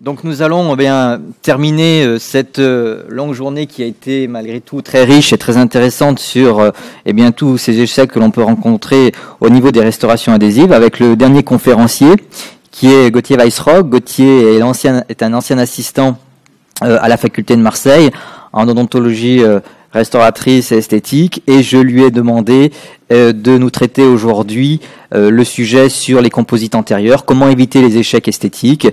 Donc nous allons eh bien terminer euh, cette euh, longue journée qui a été malgré tout très riche et très intéressante sur euh, eh bien tous ces échecs que l'on peut rencontrer au niveau des restaurations adhésives avec le dernier conférencier qui est Gauthier Weissrock. Gauthier est, est un ancien assistant à la faculté de Marseille en odontologie restauratrice et esthétique et je lui ai demandé de nous traiter aujourd'hui le sujet sur les composites antérieurs, comment éviter les échecs esthétiques.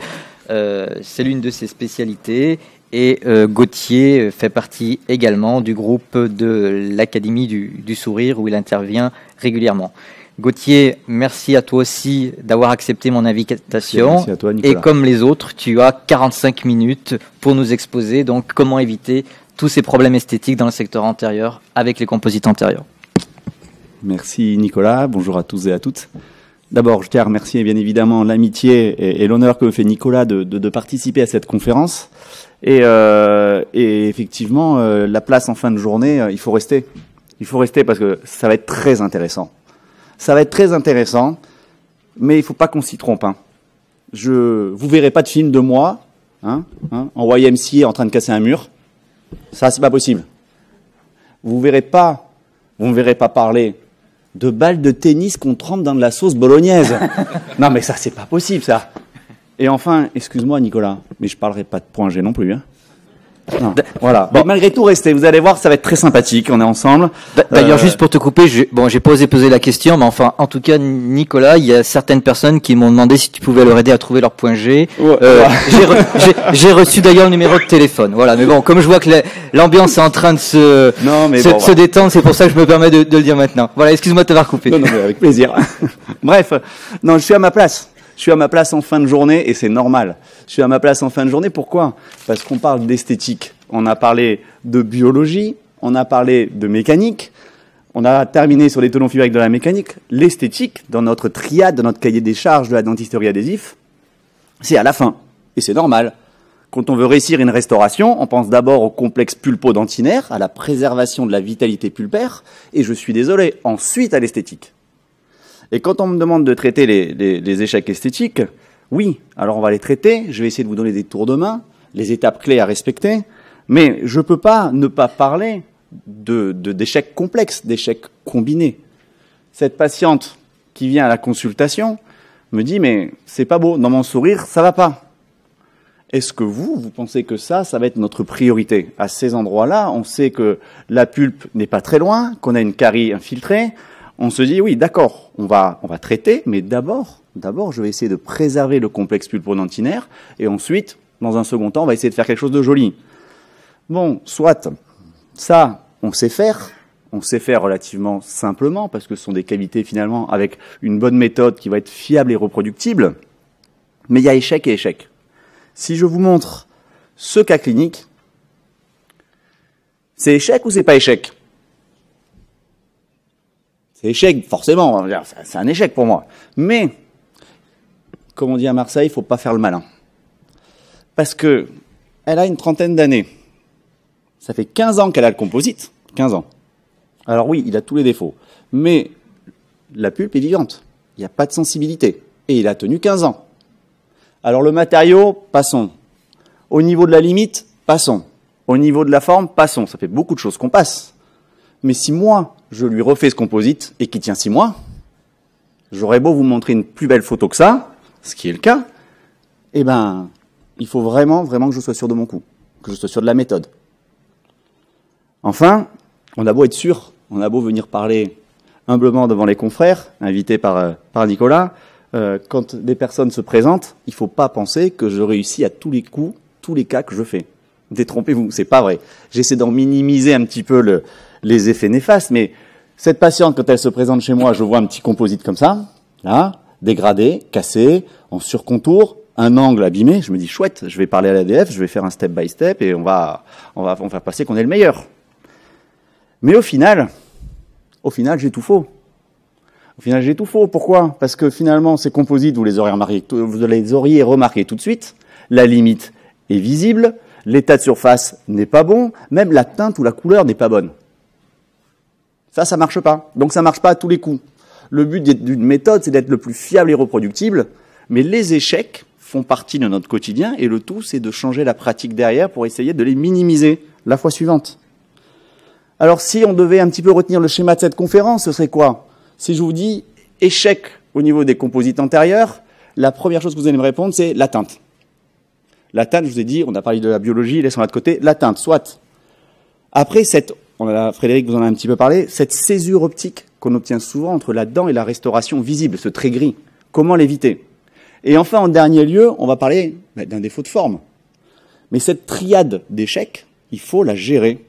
Euh, c'est l'une de ses spécialités. Et euh, Gauthier fait partie également du groupe de l'Académie du, Sourire où il intervient régulièrement. Gauthier, merci à toi aussi d'avoir accepté mon invitation. Merci à toi, Et comme les autres, tu as 45 minutes pour nous exposer donc comment éviter tous ces problèmes esthétiques dans le secteur antérieur avec les composites antérieurs. Merci Nicolas, bonjour à tous et à toutes. D'abord, je tiens à remercier bien évidemment l'amitié et, l'honneur que me fait Nicolas de, participer à cette conférence. Et, euh, effectivement, euh, la place en fin de journée, euh, il faut rester. Il faut rester parce que ça va être très intéressant. Ça va être très intéressant, mais il faut pas qu'on s'y trompe. Hein. Je, vous verrez pas de film de moi hein, hein, en YMCA en train de casser un mur. Ça, c'est pas possible. Vous verrez pas, vous ne verrez pas parler de balles de tennis qu'on trempe dans de la sauce bolognaise. non, mais ça, c'est pas possible, ça. Et enfin, excuse-moi, Nicolas, mais je parlerai pas de point G non plus. Hein. Voilà. Bon. malgré tout, restez. Vous allez voir, ça va être très sympathique. On est ensemble. D'ailleurs, euh, juste pour te couper, bon, j'ai pas osé poser la question, mais enfin, en tout cas, Nicolas, il y a certaines personnes qui m'ont demandé si tu pouvais leur aider à trouver leur point G. Euh, j'ai reçu d'ailleurs le numéro de téléphone. Voilà. Mais bon, comme je vois que l'ambiance est en train de se, se, détendre, c'est pour ça que je me permets de, le dire maintenant. Voilà. Excuse-moi de t'avoir coupé. Non, non, mais avec plaisir. Bref, non, je suis à ma place. Je suis à ma place en fin de journée et c'est normal. Je suis à ma place en fin de journée. Pourquoi? Parce qu'on parle d'esthétique. On a parlé de biologie, on a parlé de mécanique, on a terminé sur les tenons fibriques de la mécanique. L'esthétique, dans notre triade, dans notre cahier des charges de la dentisterie adhésif, c'est à la fin. Et c'est normal. Quand on veut réussir une restauration, on pense d'abord au complexe pulpo-dentinaire, à la préservation de la vitalité pulpaire, et je suis désolé, ensuite à l'esthétique. Et quand on me demande de traiter les, échecs esthétiques, oui, alors on va les traiter, je vais essayer de vous donner des tours de main, les étapes clés à respecter, mais je ne peux pas ne pas parler de, d'échecs complexes, d'échecs combinés. Cette patiente qui vient à la consultation me dit mais c'est pas beau, dans mon sourire ça va pas. Est-ce que vous, vous pensez que ça, ça va être notre priorité? À ces endroits-là, on sait que la pulpe n'est pas très loin, qu'on a une carie infiltrée, on se dit oui, d'accord, on va, on va traiter, mais d'abord, d'abord, je vais essayer de préserver le complexe pulponantinaire, et ensuite, dans un second temps, on va essayer de faire quelque chose de joli. Bon, soit, ça, on sait faire, on sait faire relativement simplement, parce que ce sont des cavités finalement avec une bonne méthode qui va être fiable et reproductible, mais il y a échec et échec. Si je vous montre ce cas clinique, c'est échec ou c'est pas échec? C'est échec, forcément. C'est un échec pour moi. Mais, comme on dit à Marseille, il faut pas faire le malin. Parce que elle a une trentaine d'années. Ça fait 15 ans qu'elle a le composite. 15 ans. Alors oui, il a tous les défauts. Mais la pulpe est vivante. Il n'y a pas de sensibilité. Et il a tenu 15 ans. Alors le matériau, passons. Au niveau de la limite, passons. Au niveau de la forme, passons. Ça fait beaucoup de choses qu'on passe. Mais si moi, je lui refais ce composite et qui tient six mois, j'aurais beau vous montrer une plus belle photo que ça, ce qui est le cas, eh ben, il faut vraiment, vraiment que je sois sûr de mon coup, que je sois sûr de la méthode. Enfin, on a beau être sûr, on a beau venir parler humblement devant les confrères, invités par, euh, par Nicolas, euh, quand des personnes se présentent, il ne faut pas penser que je réussis à tous les coups, tous les cas que je fais. Détrompez-vous, c'est pas vrai. J'essaie d'en minimiser un petit peu le, les effets néfastes, mais cette patiente, quand elle se présente chez moi, je vois un petit composite comme ça, là, dégradé, cassé, en surcontour, un angle abîmé. Je me dis, chouette, je vais parler à l'ADF, je vais faire un step by step et on va, on va, faire passer qu'on est le meilleur. Mais au final, au final, j'ai tout faux. Au final, j'ai tout faux. Pourquoi? Parce que finalement, ces composites, vous les auriez remarqués, vous les auriez remarqués tout de suite. La limite est visible, l'état de surface n'est pas bon, même la teinte ou la couleur n'est pas bonne. Ça, ça marche pas. Donc ça marche pas à tous les coups. Le but d'une méthode, c'est d'être le plus fiable et reproductible, mais les échecs, font partie de notre quotidien et le tout, c'est de changer la pratique derrière pour essayer de les minimiser la fois suivante. Alors si on devait un petit peu retenir le schéma de cette conférence, ce serait quoi? Si je vous dis échec au niveau des composites antérieurs, la première chose que vous allez me répondre, c'est la teinte. La teinte, je vous ai dit, on a parlé de la biologie, laissons-la de côté, la teinte, soit. Après, cette, Frédéric vous en a un petit peu parlé, cette césure optique qu'on obtient souvent entre la dent et la restauration visible, ce trait gris, comment l'éviter? Et enfin, en dernier lieu, on va parler ben, d'un défaut de forme. Mais cette triade d'échecs, il faut la gérer.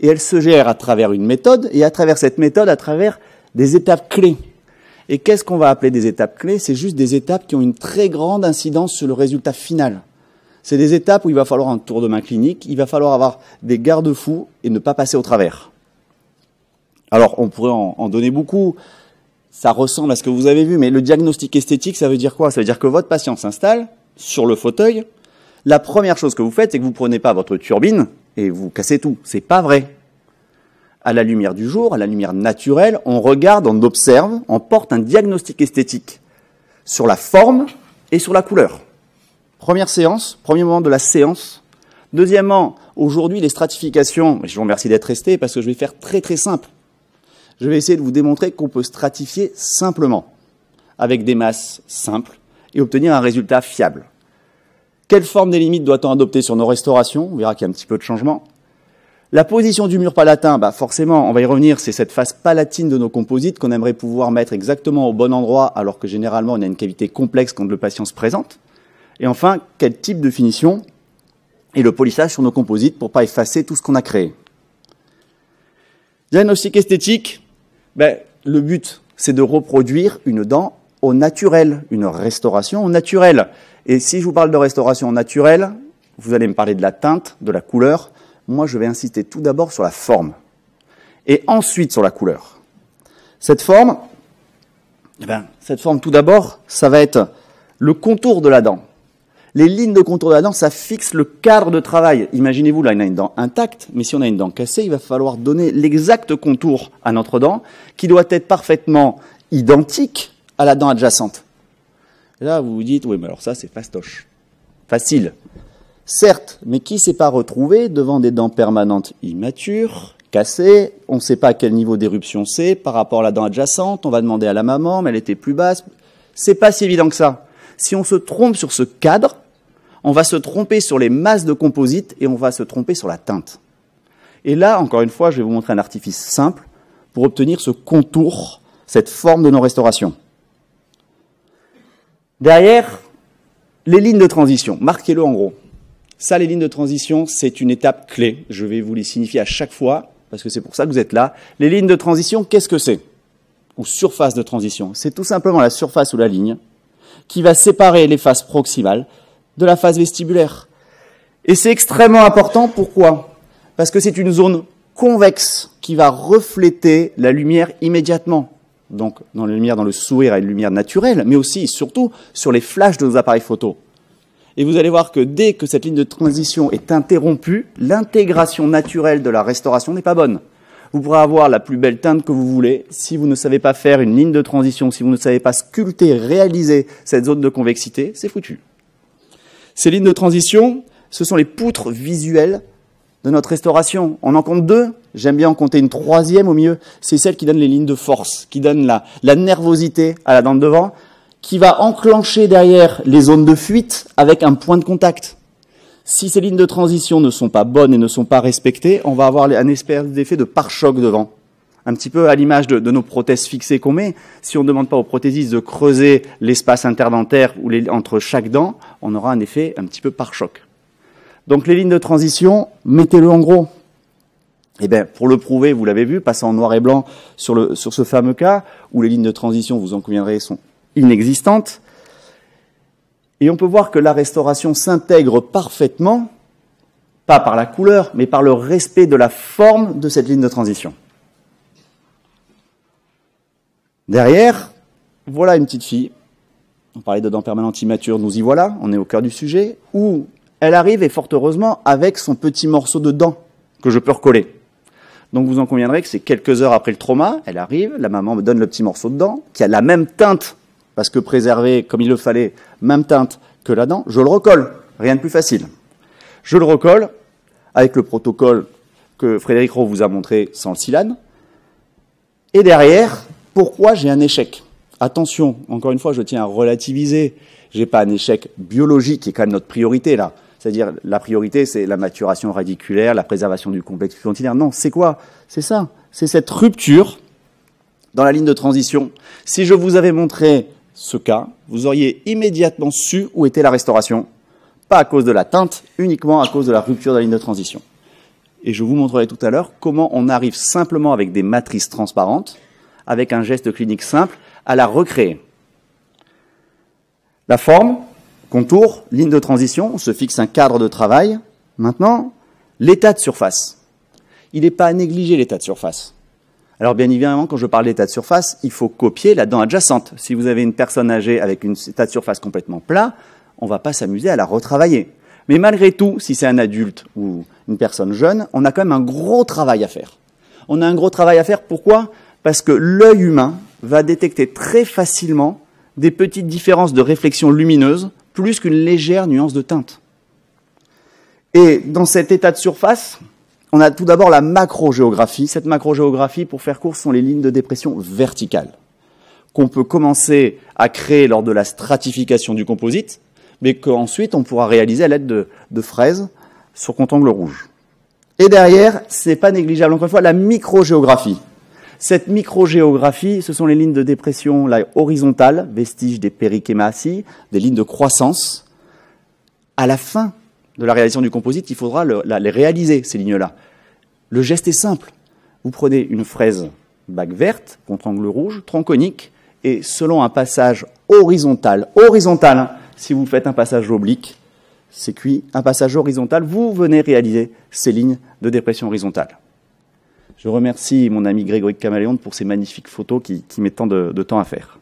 Et elle se gère à travers une méthode, et à travers cette méthode, à travers des étapes clés. Et qu'est-ce qu'on va appeler des étapes clés? C'est juste des étapes qui ont une très grande incidence sur le résultat final. C'est des étapes où il va falloir un tour de main clinique, il va falloir avoir des garde-fous et ne pas passer au travers. Alors, on pourrait en, donner beaucoup. Ça ressemble à ce que vous avez vu, mais le diagnostic esthétique, ça veut dire quoi? Ça veut dire que votre patient s'installe sur le fauteuil. La première chose que vous faites, c'est que vous prenez pas votre turbine et vous cassez tout. C'est pas vrai. À la lumière du jour, à la lumière naturelle, on regarde, on observe, on porte un diagnostic esthétique sur la forme et sur la couleur. Première séance, premier moment de la séance. Deuxièmement, aujourd'hui, les stratifications, je vous remercie d'être resté parce que je vais faire très très simple. Je vais essayer de vous démontrer qu'on peut stratifier simplement, avec des masses simples, et obtenir un résultat fiable. Quelle forme des limites doit-on adopter sur nos restaurations? On verra qu'il y a un petit peu de changement. La position du mur palatin, bah forcément, on va y revenir, c'est cette face palatine de nos composites qu'on aimerait pouvoir mettre exactement au bon endroit, alors que généralement on a une cavité complexe quand le patient se présente. Et enfin, quel type de finition et le polissage sur nos composites pour pas effacer tout ce qu'on a créé? Diagnostic esthétique, ben, le but, c'est de reproduire une dent au naturel, une restauration au naturel. Et si je vous parle de restauration au naturel, vous allez me parler de la teinte, de la couleur. Moi, je vais insister tout d'abord sur la forme et ensuite sur la couleur. Cette forme, eh ben, cette forme tout d'abord, ça va être le contour de la dent les lignes de contour de la dent, ça fixe le cadre de travail. Imaginez-vous, là, on a une dent intacte, mais si on a une dent cassée, il va falloir donner l'exact contour à notre dent, qui doit être parfaitement identique à la dent adjacente. Et là, vous vous dites, oui, mais alors ça, c'est fastoche. Facile. Certes, mais qui s'est pas retrouvé devant des dents permanentes immatures, cassées, on ne sait pas à quel niveau d'éruption c'est par rapport à la dent adjacente, on va demander à la maman, mais elle était plus basse. C'est pas si évident que ça. Si on se trompe sur ce cadre, on va se tromper sur les masses de composites et on va se tromper sur la teinte. Et là, encore une fois, je vais vous montrer un artifice simple pour obtenir ce contour, cette forme de nos restaurations. Derrière, les lignes de transition. Marquez-le en gros. Ça, les lignes de transition, c'est une étape clé. Je vais vous les signifier à chaque fois, parce que c'est pour ça que vous êtes là. Les lignes de transition, qu'est-ce que c'est? Ou surface de transition. C'est tout simplement la surface ou la ligne qui va séparer les faces proximales de la face vestibulaire. Et c'est extrêmement important, pourquoi? Parce que c'est une zone convexe qui va refléter la lumière immédiatement. Donc, dans la lumière dans le sourire, à une lumière naturelle, mais aussi, surtout, sur les flashs de nos appareils photo. Et vous allez voir que dès que cette ligne de transition est interrompue, l'intégration naturelle de la restauration n'est pas bonne. Vous pourrez avoir la plus belle teinte que vous voulez. Si vous ne savez pas faire une ligne de transition, si vous ne savez pas sculpter, réaliser cette zone de convexité, c'est foutu. Ces lignes de transition, ce sont les poutres visuelles de notre restauration. On en compte deux. J'aime bien en compter une troisième au milieu. C'est celle qui donne les lignes de force, qui donne la, la nervosité à la dent de devant, qui va enclencher derrière les zones de fuite avec un point de contact. Si ces lignes de transition ne sont pas bonnes et ne sont pas respectées, on va avoir un espèce d'effet de pare-choc devant. Un petit peu à l'image de, nos prothèses fixées qu'on met. Si on ne demande pas aux prothésistes de creuser l'espace interdentaire entre chaque dent, on aura un effet un petit peu pare-choc. Donc les lignes de transition, mettez-le en gros. Eh bien, pour le prouver, vous l'avez vu, passant en noir et blanc sur ce fameux cas, où les lignes de transition, vous en conviendrez, sont inexistantes. Et on peut voir que la restauration s'intègre parfaitement, pas par la couleur, mais par le respect de la forme de cette ligne de transition. Derrière, voilà une petite fille. On parlait de dents permanentes immatures, nous y voilà, on est au cœur du sujet, où elle arrive, et fort heureusement, avec son petit morceau de dent que je peux recoller. Donc vous en conviendrez que c'est quelques heures après le trauma, elle arrive, la maman me donne le petit morceau de dent, qui a la même teinte parce que préserver comme il le fallait, même teinte que la dent, je le recolle. Rien de plus facile. Je le recolle avec le protocole que Frédéric Rowe vous a montré sans le silane. Et derrière, pourquoi j'ai un échec? Attention, encore une fois, je tiens à relativiser. J'ai pas un échec biologique qui est quand même notre priorité là. C'est-à-dire la priorité, c'est la maturation radiculaire, la préservation du complexe continuaire. Non, c'est quoi? C'est ça. C'est cette rupture dans la ligne de transition. Si je vous avais montré ce cas, vous auriez immédiatement su où était la restauration, pas à cause de la teinte, uniquement à cause de la rupture de la ligne de transition. Et je vous montrerai tout à l'heure comment on arrive simplement avec des matrices transparentes, avec un geste clinique simple, à la recréer. La forme, contour, ligne de transition, on se fixe un cadre de travail. Maintenant, l'état de surface. Il n'est pas à négliger l'état de surface. Alors bien évidemment, quand je parle d'état de surface, il faut copier la dent adjacente. Si vous avez une personne âgée avec un état de surface complètement plat, on ne va pas s'amuser à la retravailler. Mais malgré tout, si c'est un adulte ou une personne jeune, on a quand même un gros travail à faire. On a un gros travail à faire, pourquoi? Parce que l'œil humain va détecter très facilement des petites différences de réflexion lumineuse, plus qu'une légère nuance de teinte. Et dans cet état de surface, on a tout d'abord la macrogéographie. Cette macrogéographie, pour faire court, sont les lignes de dépression verticales qu'on peut commencer à créer lors de la stratification du composite, mais qu'ensuite on pourra réaliser à l'aide de, fraises sur contangle rouge. Et derrière, c'est pas négligeable encore une fois la microgéographie. Cette microgéographie, ce sont les lignes de dépression là, horizontales, vestiges des périchématies, des lignes de croissance. À la fin de la réalisation du composite, il faudra les réaliser, ces lignes-là. Le geste est simple. Vous prenez une fraise bague verte, contre angle rouge, tronconique, et selon un passage horizontal, horizontal, hein, si vous faites un passage oblique, c'est cuit, un passage horizontal, vous venez réaliser ces lignes de dépression horizontale. Je remercie mon ami Grégory Caméléon pour ces magnifiques photos qui, qui mettent tant de, de, temps à faire.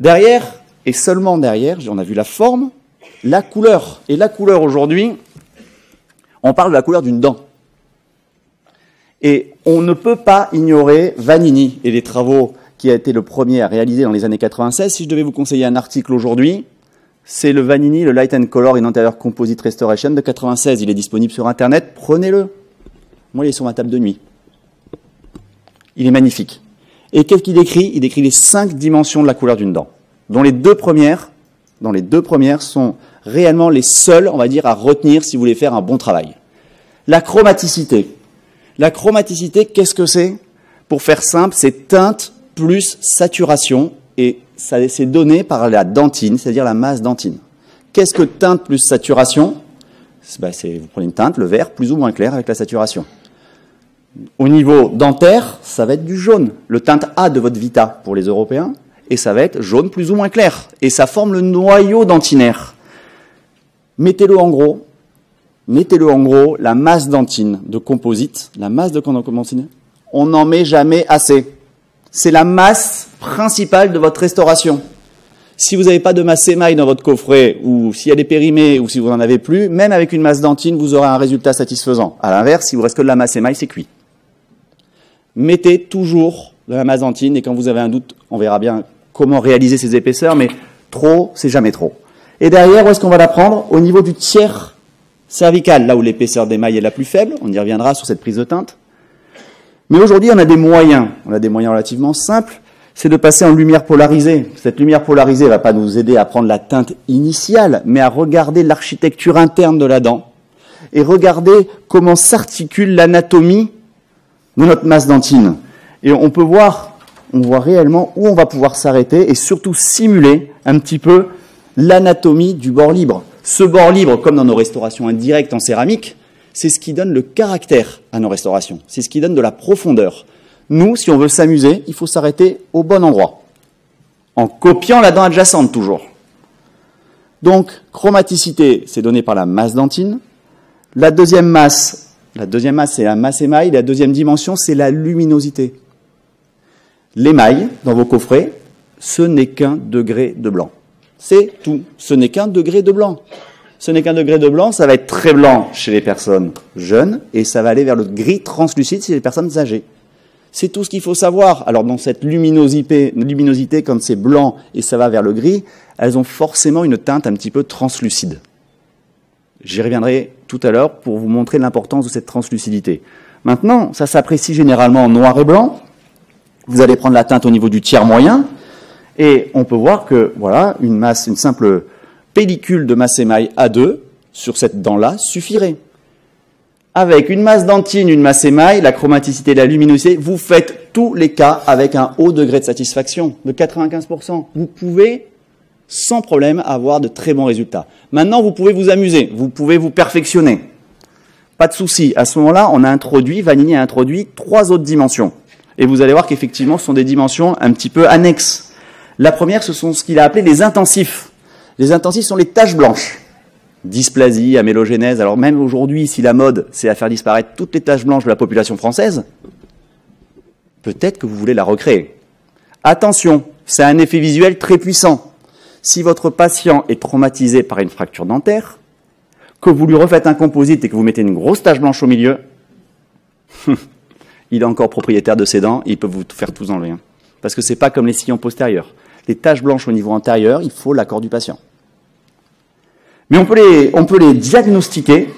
Derrière, et seulement derrière, on a vu la forme, la couleur. Et la couleur aujourd'hui, on parle de la couleur d'une dent. Et on ne peut pas ignorer Vanini et les travaux qui a été le premier à réaliser dans les années 96. Si je devais vous conseiller un article aujourd'hui, c'est le Vanini, le Light and Color in Interior Composite Restoration de 96. Il est disponible sur Internet. Prenez-le. Moi, il est sur ma table de nuit. Il est magnifique. Et qu'est-ce qu'il décrit? Il décrit les cinq dimensions de la couleur d'une dent, dont les deux premières, dont les deux premières sont réellement les seules, on va dire, à retenir si vous voulez faire un bon travail. La chromaticité. La chromaticité, qu'est-ce que c'est? Pour faire simple, c'est teinte plus saturation, et ça c'est donné par la dentine, c'est-à-dire la masse dentine. Qu'est-ce que teinte plus saturation? Ben, Vous prenez une teinte, le vert, plus ou moins clair avec la saturation. Au niveau dentaire, ça va être du jaune, le teinte A de votre Vita pour les Européens, et ça va être jaune plus ou moins clair. Et ça forme le noyau dentinaire. Mettez-le en gros, mettez-le en gros, la masse dentine de composite, la masse de composite, on n'en met jamais assez c'est la masse principale de votre restauration. Si vous n'avez pas de masse émail dans votre coffret, ou si elle est périmée, ou si vous n'en avez plus, même avec une masse dentine, vous aurez un résultat satisfaisant. À l'inverse, si vous reste que de la masse émail, c'est cuit. Mettez toujours de la masse dentine, et quand vous avez un doute, on verra bien comment réaliser ces épaisseurs, mais trop, c'est jamais trop. Et derrière, où est-ce qu'on va la prendre? Au niveau du tiers cervical, là où l'épaisseur d'émail est la plus faible, on y reviendra sur cette prise de teinte. Mais aujourd'hui, on a des moyens, on a des moyens relativement simples, c'est de passer en lumière polarisée. Cette lumière polarisée ne va pas nous aider à prendre la teinte initiale, mais à regarder l'architecture interne de la dent et regarder comment s'articule l'anatomie de notre masse dentine. Et on peut voir, on voit réellement où on va pouvoir s'arrêter et surtout simuler un petit peu l'anatomie du bord libre. Ce bord libre, comme dans nos restaurations indirectes en céramique, c'est ce qui donne le caractère à nos restaurations, c'est ce qui donne de la profondeur. Nous, si on veut s'amuser, il faut s'arrêter au bon endroit, en copiant la dent adjacente toujours. Donc, chromaticité, c'est donné par la masse dentine. La deuxième masse, la deuxième masse, c'est la masse émail. La deuxième dimension, c'est la luminosité. L'émail, dans vos coffrets, ce n'est qu'un degré de blanc. C'est tout. Ce n'est qu'un degré de blanc ce n'est qu'un degré de blanc, ça va être très blanc chez les personnes jeunes et ça va aller vers le gris translucide chez les personnes âgées. C'est tout ce qu'il faut savoir. Alors dans cette luminosité, luminosité, quand c'est blanc et ça va vers le gris, elles ont forcément une teinte un petit peu translucide. J'y reviendrai tout à l'heure pour vous montrer l'importance de cette translucidité. Maintenant, ça s'apprécie généralement en noir et blanc. Vous allez prendre la teinte au niveau du tiers moyen, et on peut voir que voilà, une masse, une simple pellicule de masse émail A2 sur cette dent-là suffirait. Avec une masse dentine, une masse émail, la chromaticité, la luminosité, vous faites tous les cas avec un haut degré de satisfaction de 95%. Vous pouvez sans problème avoir de très bons résultats. Maintenant, vous pouvez vous amuser, vous pouvez vous perfectionner. Pas de souci. À ce moment-là, on a introduit, Vanini a introduit trois autres dimensions. Et vous allez voir qu'effectivement, ce sont des dimensions un petit peu annexes. La première, ce sont ce qu'il a appelé les intensifs. Les intensifs sont les taches blanches. Dysplasie, amélogénèse. Alors même aujourd'hui, si la mode, c'est à faire disparaître toutes les taches blanches de la population française, peut-être que vous voulez la recréer. Attention, c'est un effet visuel très puissant. Si votre patient est traumatisé par une fracture dentaire, que vous lui refaites un composite et que vous mettez une grosse tache blanche au milieu, il est encore propriétaire de ses dents, il peut vous faire tout enlever. Hein. Parce que c'est pas comme les sillons postérieurs. Les taches blanches au niveau antérieur, il faut l'accord du patient. Mais on peut les, on peut les diagnostiquer,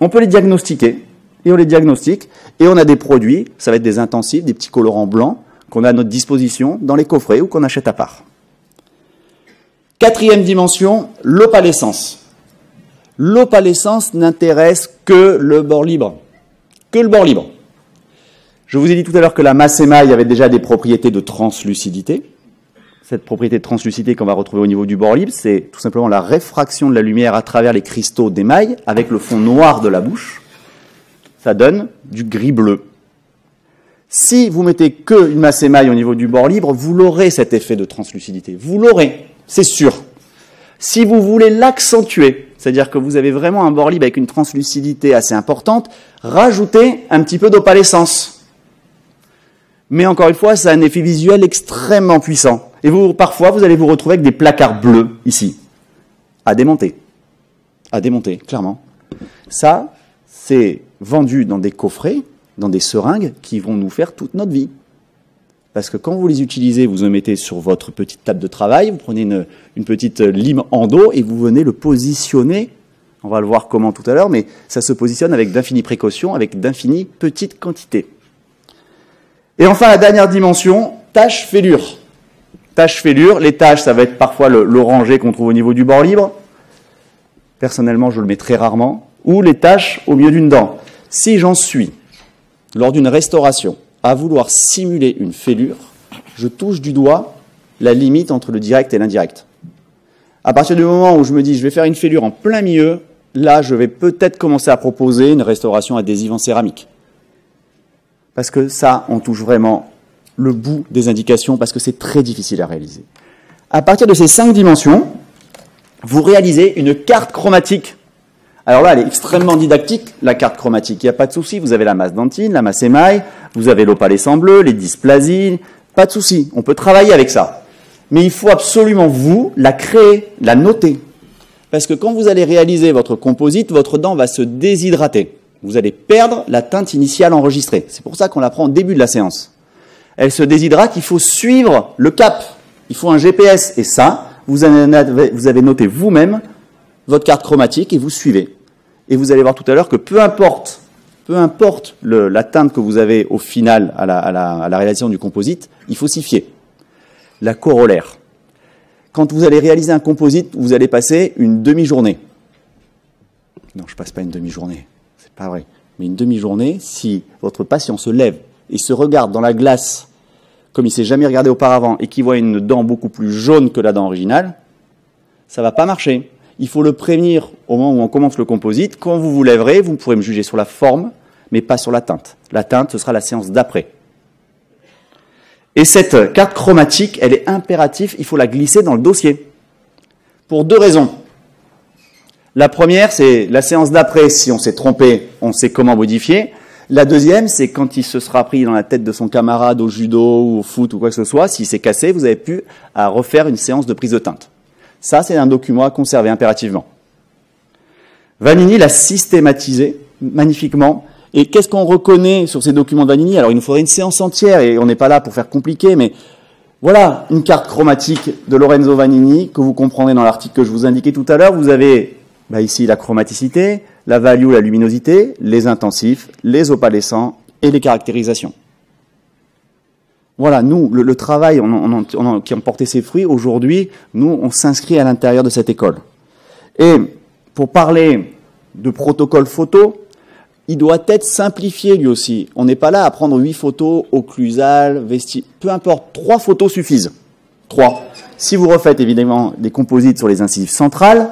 on peut les diagnostiquer, et on les diagnostique, et on a des produits, ça va être des intensifs, des petits colorants blancs, qu'on a à notre disposition dans les coffrets ou qu'on achète à part. Quatrième dimension, l'opalescence. L'opalescence n'intéresse que le bord libre. Que le bord libre. Je vous ai dit tout à l'heure que la masse émail avait déjà des propriétés de translucidité. Cette propriété de translucidité qu'on va retrouver au niveau du bord libre, c'est tout simplement la réfraction de la lumière à travers les cristaux d'émail avec le fond noir de la bouche. Ça donne du gris bleu. Si vous mettez que une masse émail au niveau du bord libre, vous l'aurez cet effet de translucidité. Vous l'aurez c'est sûr. Si vous voulez l'accentuer, c'est-à-dire que vous avez vraiment un bord libre avec une translucidité assez importante, rajoutez un petit peu d'opalescence. Mais encore une fois, c'est un effet visuel extrêmement puissant. Et vous, parfois, vous allez vous retrouver avec des placards bleus ici, à démonter. À démonter, clairement. Ça, c'est vendu dans des coffrets, dans des seringues qui vont nous faire toute notre vie. Parce que quand vous les utilisez, vous en mettez sur votre petite table de travail, vous prenez une, petite lime en dos et vous venez le positionner. On va le voir comment tout à l'heure, mais ça se positionne avec d'infinies précautions, avec d'infinies petites quantités. Et enfin, la dernière dimension, tâche fêlure. Tâche fêlure, les tâches, ça va être parfois l'oranger qu'on trouve au niveau du bord libre. Personnellement, je le mets très rarement. Ou les tâches au milieu d'une dent. Si j'en suis, lors d'une restauration, à vouloir simuler une fêlure, je touche du doigt la limite entre le direct et l'indirect. À partir du moment où je me dis je vais faire une fêlure en plein milieu, là je vais peut-être commencer à proposer une restauration adhésive en céramique. Parce que ça, on touche vraiment le bout des indications parce que c'est très difficile à réaliser. À partir de ces cinq dimensions, vous réalisez une carte chromatique alors là, elle est extrêmement didactique, la carte chromatique. Il n'y a pas de souci. Vous avez la masse dentine, la masse émail, vous avez l'opalescent bleu, les dysplasies. Pas de souci. On peut travailler avec ça. Mais il faut absolument, vous, la créer, la noter. Parce que quand vous allez réaliser votre composite, votre dent va se déshydrater. Vous allez perdre la teinte initiale enregistrée. C'est pour ça qu'on la prend au début de la séance. Elle se déshydrate, il faut suivre le cap. Il faut un GPS. Et ça, vous avez, noté vous-même votre carte chromatique et vous suivez. Et vous allez voir tout à l'heure que peu importe, peu importe la teinte que vous avez au final à la, réalisation du composite, il faut s'y fier. La corollaire. Quand vous allez réaliser un composite, vous allez passer une demi-journée. Non, je passe pas une demi-journée. Pas vrai. Mais une demi-journée, si votre patient se lève et se regarde dans la glace comme il s'est jamais regardé auparavant et qu'il voit une dent beaucoup plus jaune que la dent originale, ça va pas marcher il faut le prévenir au moment où on commence le composite. Quand vous vous lèverez, vous pourrez me juger sur la forme, mais pas sur la teinte. La teinte, ce sera la séance d'après. Et cette carte chromatique, elle est impérative, il faut la glisser dans le dossier. Pour deux raisons. La première, c'est la séance d'après, si on s'est trompé, on sait comment modifier. La deuxième, c'est quand il se sera pris dans la tête de son camarade au judo ou au foot ou quoi que ce soit, s'il s'est cassé, vous avez pu refaire une séance de prise de teinte. Ça, c'est un document à conserver impérativement. Vanini l'a systématisé magnifiquement Et qu'est-ce qu'on reconnaît sur ces documents de Vanini? Alors il nous faudrait une séance entière et on n'est pas là pour faire compliqué, mais voilà une carte chromatique de Lorenzo Vanini que vous comprendrez dans l'article que je vous indiquais tout à l'heure. Vous avez bah, ici la chromaticité, la value, la luminosité, les intensifs, les opalescents et les caractérisations. Voilà, nous, le, travail qui a porté ses fruits, aujourd'hui, nous, on s'inscrit à l'intérieur de cette école. Et pour parler de protocole photo, il doit être simplifié lui aussi. On n'est pas là à prendre huit photos, occlusales, vesti, peu importe, trois photos suffisent. Trois. Si vous refaites évidemment des composites sur les incisives centrales,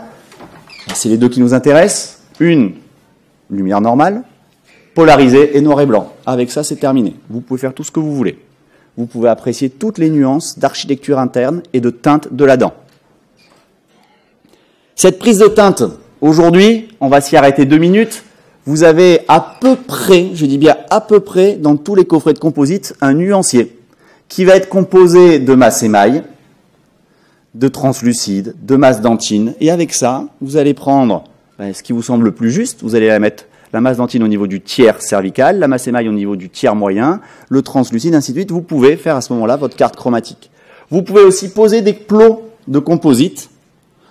c'est les deux qui nous intéressent. Une, lumière normale, polarisée et noir et blanc. Avec ça, c'est terminé. Vous pouvez faire tout ce que vous voulez. Vous pouvez apprécier toutes les nuances d'architecture interne et de teinte de la dent. Cette prise de teinte, aujourd'hui, on va s'y arrêter deux minutes. Vous avez à peu près, je dis bien à peu près, dans tous les coffrets de composite, un nuancier qui va être composé de masse émail, de translucide, de masse dentine. Et avec ça, vous allez prendre ben, ce qui vous semble le plus juste. Vous allez mettre la masse dentine au niveau du tiers cervical, la masse émail au niveau du tiers moyen, le translucide, ainsi de suite. Vous pouvez faire à ce moment-là votre carte chromatique. Vous pouvez aussi poser des plots de composite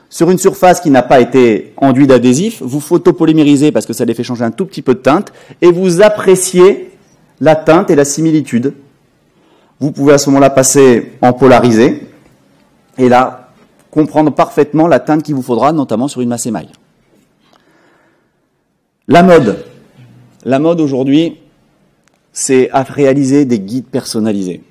sur une surface qui n'a pas été enduite d'adhésif, vous photopolymérisez parce que ça les fait changer un tout petit peu de teinte, et vous appréciez la teinte et la similitude. Vous pouvez à ce moment-là passer en polarisé, et là, comprendre parfaitement la teinte qu'il vous faudra, notamment sur une masse émail. La mode. La mode aujourd'hui, c'est à réaliser des guides personnalisés.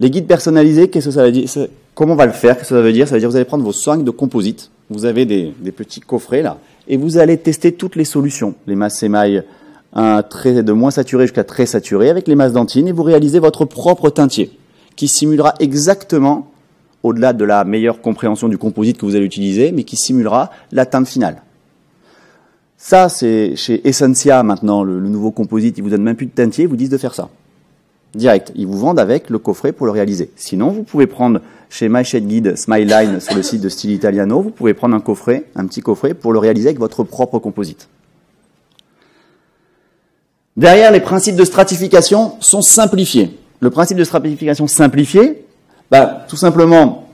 Les guides personnalisés, qu'est-ce que ça veut dire? Comment on va le faire? Qu'est-ce que ça veut dire? Ça veut dire que vous allez prendre vos seringues de composite, vous avez des, petits coffrets là, et vous allez tester toutes les solutions. Les masses émail un trait de moins saturé jusqu'à très saturé avec les masses dentines, et vous réalisez votre propre teintier, qui simulera exactement, au-delà de la meilleure compréhension du composite que vous allez utiliser, mais qui simulera la teinte finale. Ça, c'est chez Essentia maintenant, le, nouveau composite, ils vous donnent même plus de teintier, ils vous disent de faire ça. Direct. Ils vous vendent avec le coffret pour le réaliser. Sinon, vous pouvez prendre chez My Guide Smile Line sur le site de Style Italiano, vous pouvez prendre un coffret, un petit coffret pour le réaliser avec votre propre composite. Derrière, les principes de stratification sont simplifiés. Le principe de stratification simplifié, bah, tout simplement,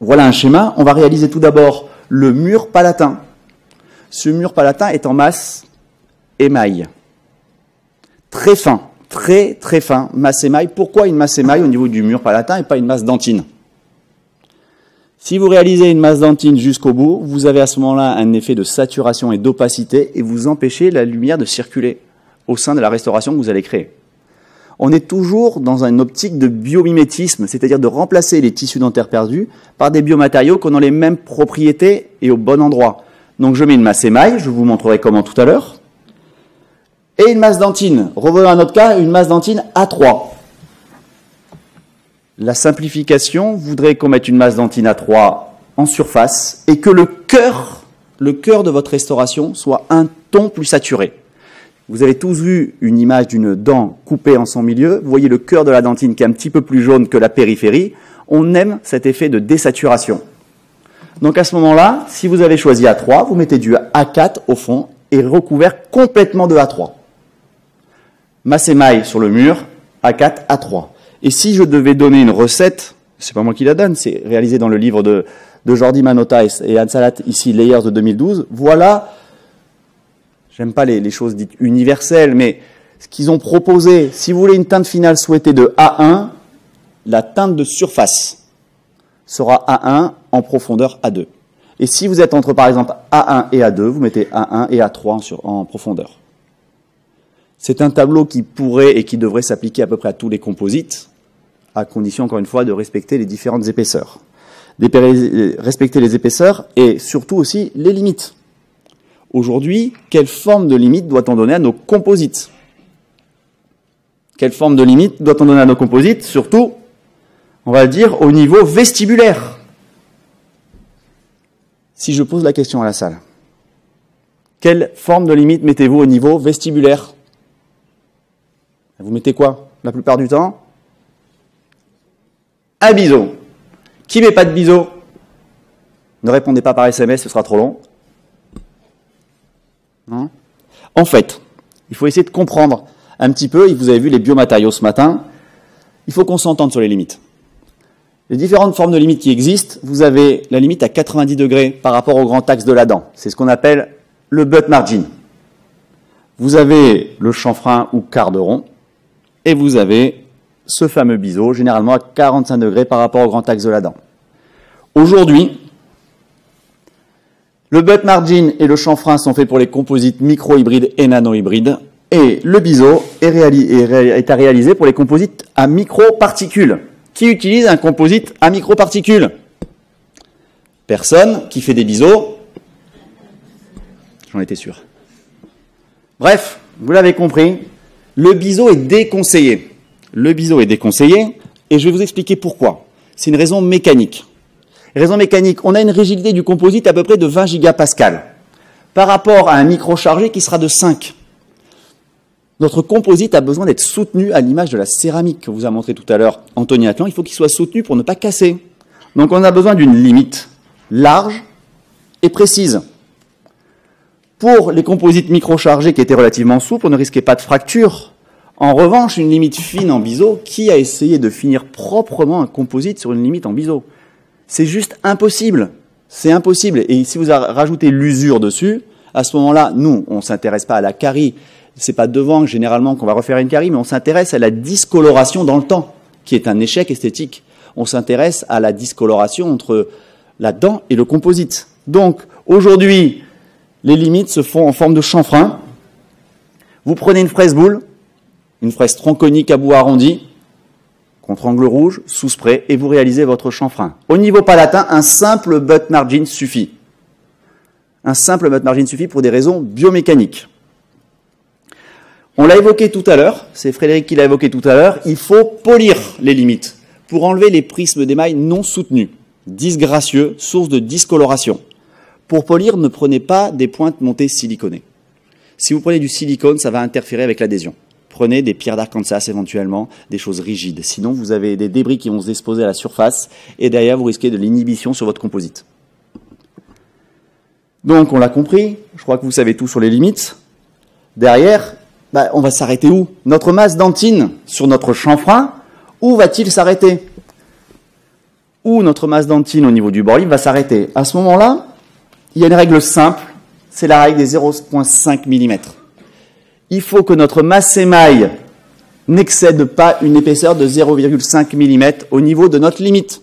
voilà un schéma. On va réaliser tout d'abord le mur palatin. Ce mur palatin est en masse émail. Très fin, très très fin, masse émail. Pourquoi une masse émail au niveau du mur palatin et pas une masse dentine? Si vous réalisez une masse dentine jusqu'au bout, vous avez à ce moment-là un effet de saturation et d'opacité et vous empêchez la lumière de circuler au sein de la restauration que vous allez créer. On est toujours dans une optique de biomimétisme, c'est-à-dire de remplacer les tissus dentaires perdus par des biomatériaux qui ont les mêmes propriétés et au bon endroit. Donc je mets une masse émail, je vous montrerai comment tout à l'heure. Et une masse dentine. Revenons à notre cas, une masse dentine A3. La simplification voudrait qu'on mette une masse dentine A3 en surface et que le cœur, le cœur de votre restauration soit un ton plus saturé. Vous avez tous vu une image d'une dent coupée en son milieu. Vous voyez le cœur de la dentine qui est un petit peu plus jaune que la périphérie. On aime cet effet de désaturation. Donc à ce moment-là, si vous avez choisi A3, vous mettez du A4 au fond et recouvert complètement de A3. Masse émail sur le mur, A4, A3. Et si je devais donner une recette, c'est pas moi qui la donne, c'est réalisé dans le livre de, de Jordi Manota et Anne Salat, ici Layers de 2012. Voilà, j'aime pas les, les choses dites universelles, mais ce qu'ils ont proposé, si vous voulez une teinte finale souhaitée de A1, la teinte de surface sera A1 en profondeur A2. Et si vous êtes entre par exemple A1 et A2, vous mettez A1 et A3 en, profondeur. C'est un tableau qui pourrait et qui devrait s'appliquer à peu près à tous les composites, à condition encore une fois de respecter les différentes épaisseurs. Respecter les épaisseurs et surtout aussi les limites. Aujourd'hui, quelle forme de limite doit-on donner à nos composites? Quelle forme de limite doit-on donner à nos composites? Surtout on va le dire, au niveau vestibulaire. Si je pose la question à la salle, quelle forme de limite mettez-vous au niveau vestibulaire? Vous mettez quoi la plupart du temps? Un biseau. Qui met pas de biseau? Ne répondez pas par SMS, ce sera trop long. En fait, Il faut essayer de comprendre un petit peu, vous avez vu les biomatériaux ce matin, il faut qu'on s'entende sur les limites. Les différentes formes de limites qui existent, vous avez la limite à 90 degrés par rapport au grand axe de la dent. C'est ce qu'on appelle le butt margin. Vous avez le chanfrein ou quart de rond, et vous avez ce fameux biseau, généralement à 45 degrés par rapport au grand axe de la dent. Aujourd'hui, le butt margin et le chanfrein sont faits pour les composites micro-hybrides et nano-hybrides, et le biseau est, à réaliser pour les composites à microparticules. Qui utilise un composite à microparticules? Personne qui fait des biseaux. J'en étais sûr. Bref, vous l'avez compris, le biseau est déconseillé. Le biseau est déconseillé, et je vais vous expliquer pourquoi. C'est une raison mécanique. Raison mécanique, on a une rigidité du composite à peu près de 20 gigapascal par rapport à un micro chargé qui sera de 5. Notre composite a besoin d'être soutenu à l'image de la céramique que vous a montré tout à l'heure Anthony Atlan. Il faut qu'il soit soutenu pour ne pas casser. Donc on a besoin d'une limite large et précise. Pour les composites microchargés qui étaient relativement souples, on ne risquait pas de fracture. En revanche, une limite fine en biseau, qui a essayé de finir proprement un composite sur une limite en biseau? C'est juste impossible. C'est impossible. Et si vous rajoutez l'usure dessus, à ce moment-là, nous, on ne s'intéresse pas à la carie c'est pas devant généralement qu'on va refaire une carie, mais on s'intéresse à la discoloration dans le temps, qui est un échec esthétique. On s'intéresse à la discoloration entre la dent et le composite. Donc aujourd'hui, les limites se font en forme de chanfrein. Vous prenez une fraise boule, une fraise tronconique à bout arrondi, contre angle rouge, sous spray, et vous réalisez votre chanfrein. Au niveau palatin, un simple butt margin suffit. Un simple butt margin suffit pour des raisons biomécaniques. On l'a évoqué tout à l'heure, c'est Frédéric qui l'a évoqué tout à l'heure, il faut polir les limites pour enlever les prismes d'émail non soutenus, disgracieux, source de discoloration. Pour polir, ne prenez pas des pointes montées siliconées. Si vous prenez du silicone, ça va interférer avec l'adhésion. Prenez des pierres d'Arkansas éventuellement, des choses rigides. Sinon, vous avez des débris qui vont se disposer à la surface et derrière, vous risquez de l'inhibition sur votre composite. Donc, on l'a compris. Je crois que vous savez tout sur les limites. Derrière, bah, on va s'arrêter où? Notre masse dentine sur notre chanfrein, où va-t-il s'arrêter? Où notre masse dentine au niveau du bord va s'arrêter? À ce moment-là, il y a une règle simple, c'est la règle des 0,5 mm. Il faut que notre masse émail n'excède pas une épaisseur de 0,5 mm au niveau de notre limite.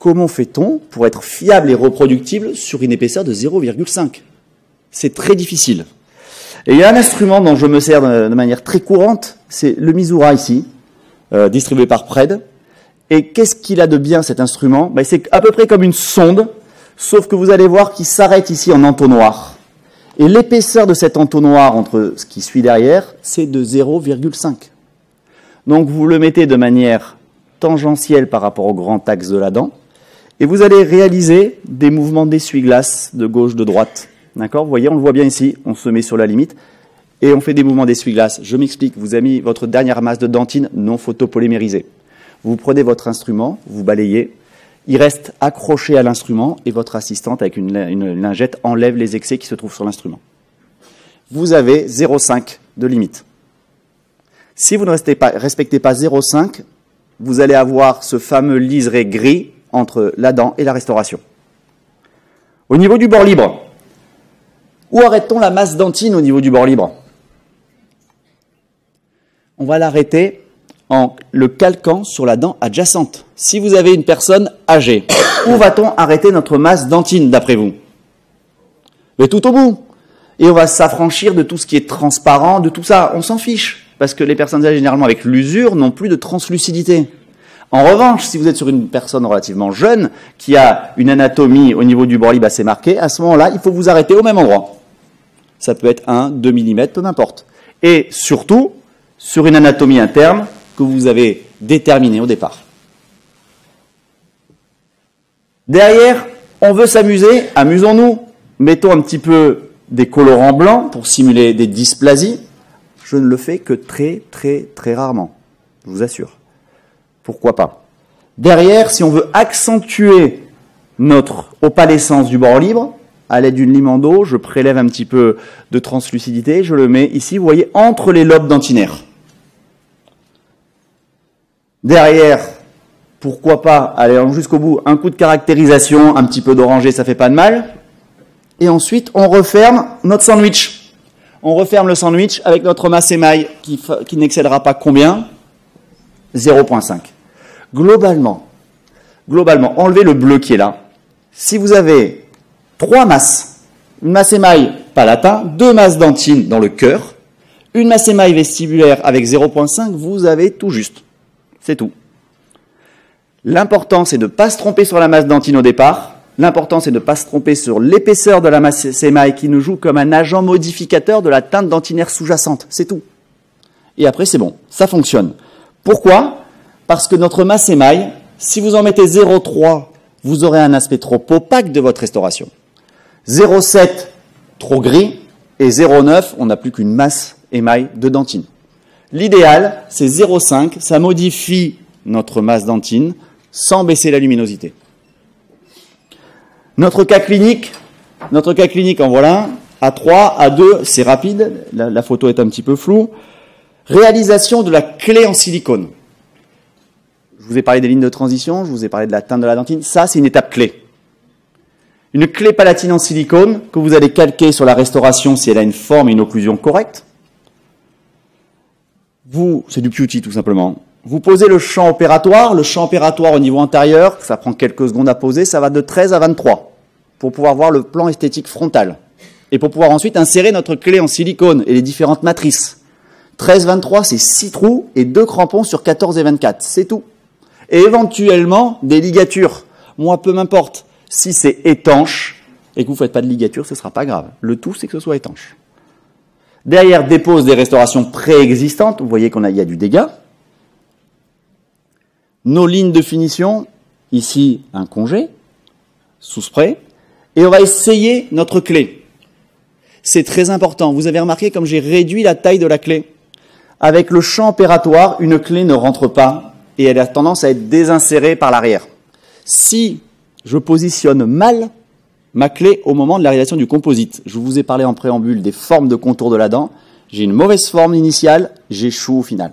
Comment fait-on pour être fiable et reproductible sur une épaisseur de 0,5 C'est très difficile. Et il y a un instrument dont je me sers de, manière très courante, c'est le Misura ici, euh, distribué par Pred. Et qu'est-ce qu'il a de bien cet instrument? Ben, C'est à peu près comme une sonde, sauf que vous allez voir qu'il s'arrête ici en entonnoir. Et l'épaisseur de cet entonnoir entre ce qui suit derrière, c'est de 0,5. Donc vous le mettez de manière tangentielle par rapport au grand axe de la dent, et vous allez réaliser des mouvements d'essuie-glace de gauche, de droite. D'accord? Vous voyez, on le voit bien ici, on se met sur la limite et on fait des mouvements d'essuie-glace. Je m'explique, vous avez mis votre dernière masse de dentine non photopolymérisée. Vous prenez votre instrument, vous balayez, il reste accroché à l'instrument et votre assistante avec une, lingette enlève les excès qui se trouvent sur l'instrument. Vous avez 0,5 de limite. Si vous ne respectez pas, respectez pas 0,5, vous allez avoir ce fameux liseré gris entre la dent et la restauration. Au niveau du bord libre, où arrête-t-on la masse dentine au niveau du bord libre? On va l'arrêter en le calquant sur la dent adjacente. Si vous avez une personne âgée, où va-t-on arrêter notre masse dentine d'après vous? Mais tout au bout. Et on va s'affranchir de tout ce qui est transparent, de tout ça. On s'en fiche. Parce que les personnes âgées, généralement avec l'usure, n'ont plus de translucidité. En revanche, si vous êtes sur une personne relativement jeune, qui a une anatomie au niveau du bord libre assez marquée, à ce moment-là, il faut vous arrêter au même endroit. Ça peut être 1, 2 mm, peu importe. Et surtout, sur une anatomie interne que vous avez déterminée au départ. Derrière, on veut s'amuser, amusons-nous. Mettons un petit peu des colorants blancs pour simuler des dysplasies. Je ne le fais que très, très, très rarement. Je vous assure. Pourquoi pas? Derrière, si on veut accentuer notre opalescence du bord libre, à l'aide d'une d'eau, je prélève un petit peu de translucidité, je le mets ici, vous voyez, entre les lobes dentinaires. Derrière, pourquoi pas aller jusqu'au bout, un coup de caractérisation, un petit peu d'oranger, ça fait pas de mal. Et ensuite, on referme notre sandwich. On referme le sandwich avec notre masse émail qui, qui n'excédera pas combien? 0.5. Globalement, globalement, enlevez le bleu qui est là. Si vous avez trois masses, une masse émail palatin, deux masses dentines dans le cœur, une masse émail vestibulaire avec 0.5, vous avez tout juste. C'est tout. L'important, c'est de ne pas se tromper sur la masse dentine au départ. L'important, c'est de ne pas se tromper sur l'épaisseur de la masse émail qui nous joue comme un agent modificateur de la teinte dentinaire sous-jacente. C'est tout. Et après, c'est bon. Ça fonctionne. Pourquoi? Parce que notre masse émail, si vous en mettez 0,3, vous aurez un aspect trop opaque de votre restauration. 0,7, trop gris. Et 0,9, on n'a plus qu'une masse émail de dentine. L'idéal, c'est 0,5, ça modifie notre masse dentine sans baisser la luminosité. Notre cas clinique, notre cas clinique en voilà un. A3, A2, c'est rapide, la, photo est un petit peu floue. Réalisation de la clé en silicone. Je vous ai parlé des lignes de transition, je vous ai parlé de la teinte de la dentine. Ça, c'est une étape clé. Une clé palatine en silicone que vous allez calquer sur la restauration si elle a une forme et une occlusion correcte. Vous, c'est du beauty tout simplement. Vous posez le champ opératoire. Le champ opératoire au niveau antérieur, ça prend quelques secondes à poser, ça va de 13 à 23 pour pouvoir voir le plan esthétique frontal. Et pour pouvoir ensuite insérer notre clé en silicone et les différentes matrices. 13-23, c'est 6 trous et 2 crampons sur 14 et 24. C'est tout. Et éventuellement, des ligatures. Moi, peu m'importe. Si c'est étanche et que vous ne faites pas de ligature, ce ne sera pas grave. Le tout, c'est que ce soit étanche. Derrière, dépose des restaurations préexistantes. Vous voyez qu'il y a du dégât nos lignes de finition, ici un congé, sous spray, et on va essayer notre clé. C'est très important. Vous avez remarqué comme j'ai réduit la taille de la clé. Avec le champ opératoire, une clé ne rentre pas et elle a tendance à être désinsérée par l'arrière. Si je positionne mal ma clé au moment de la réalisation du composite, je vous ai parlé en préambule des formes de contour de la dent, j'ai une mauvaise forme initiale, j'échoue au final.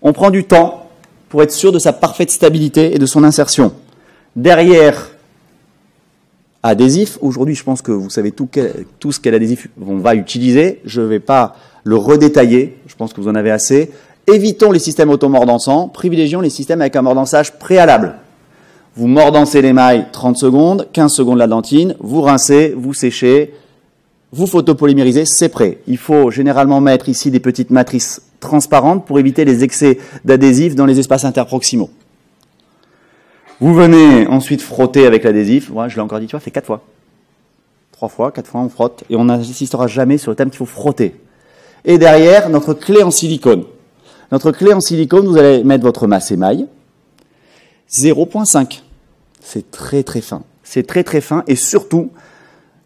On prend du temps, pour être sûr de sa parfaite stabilité et de son insertion. Derrière, adhésif. Aujourd'hui, je pense que vous savez tout, tout ce qu'est l'adhésif on va utiliser. Je ne vais pas le redétailler. Je pense que vous en avez assez. Évitons les systèmes automordansants. Privilégions les systèmes avec un mordançage préalable. Vous mordancez l'émail 30 secondes, 15 secondes la dentine, vous rincez, vous séchez, vous photopolymérisez, c'est prêt. Il faut généralement mettre ici des petites matrices transparente pour éviter les excès d'adhésif dans les espaces interproximaux. Vous venez ensuite frotter avec l'adhésif. Je l'ai encore dit, tu vois, fait quatre fois. Trois fois, quatre fois, on frotte. Et on n'insistera jamais sur le thème qu'il faut frotter. Et derrière, notre clé en silicone. Notre clé en silicone, vous allez mettre votre masse émail. 0.5. C'est très très fin. C'est très très fin. Et surtout,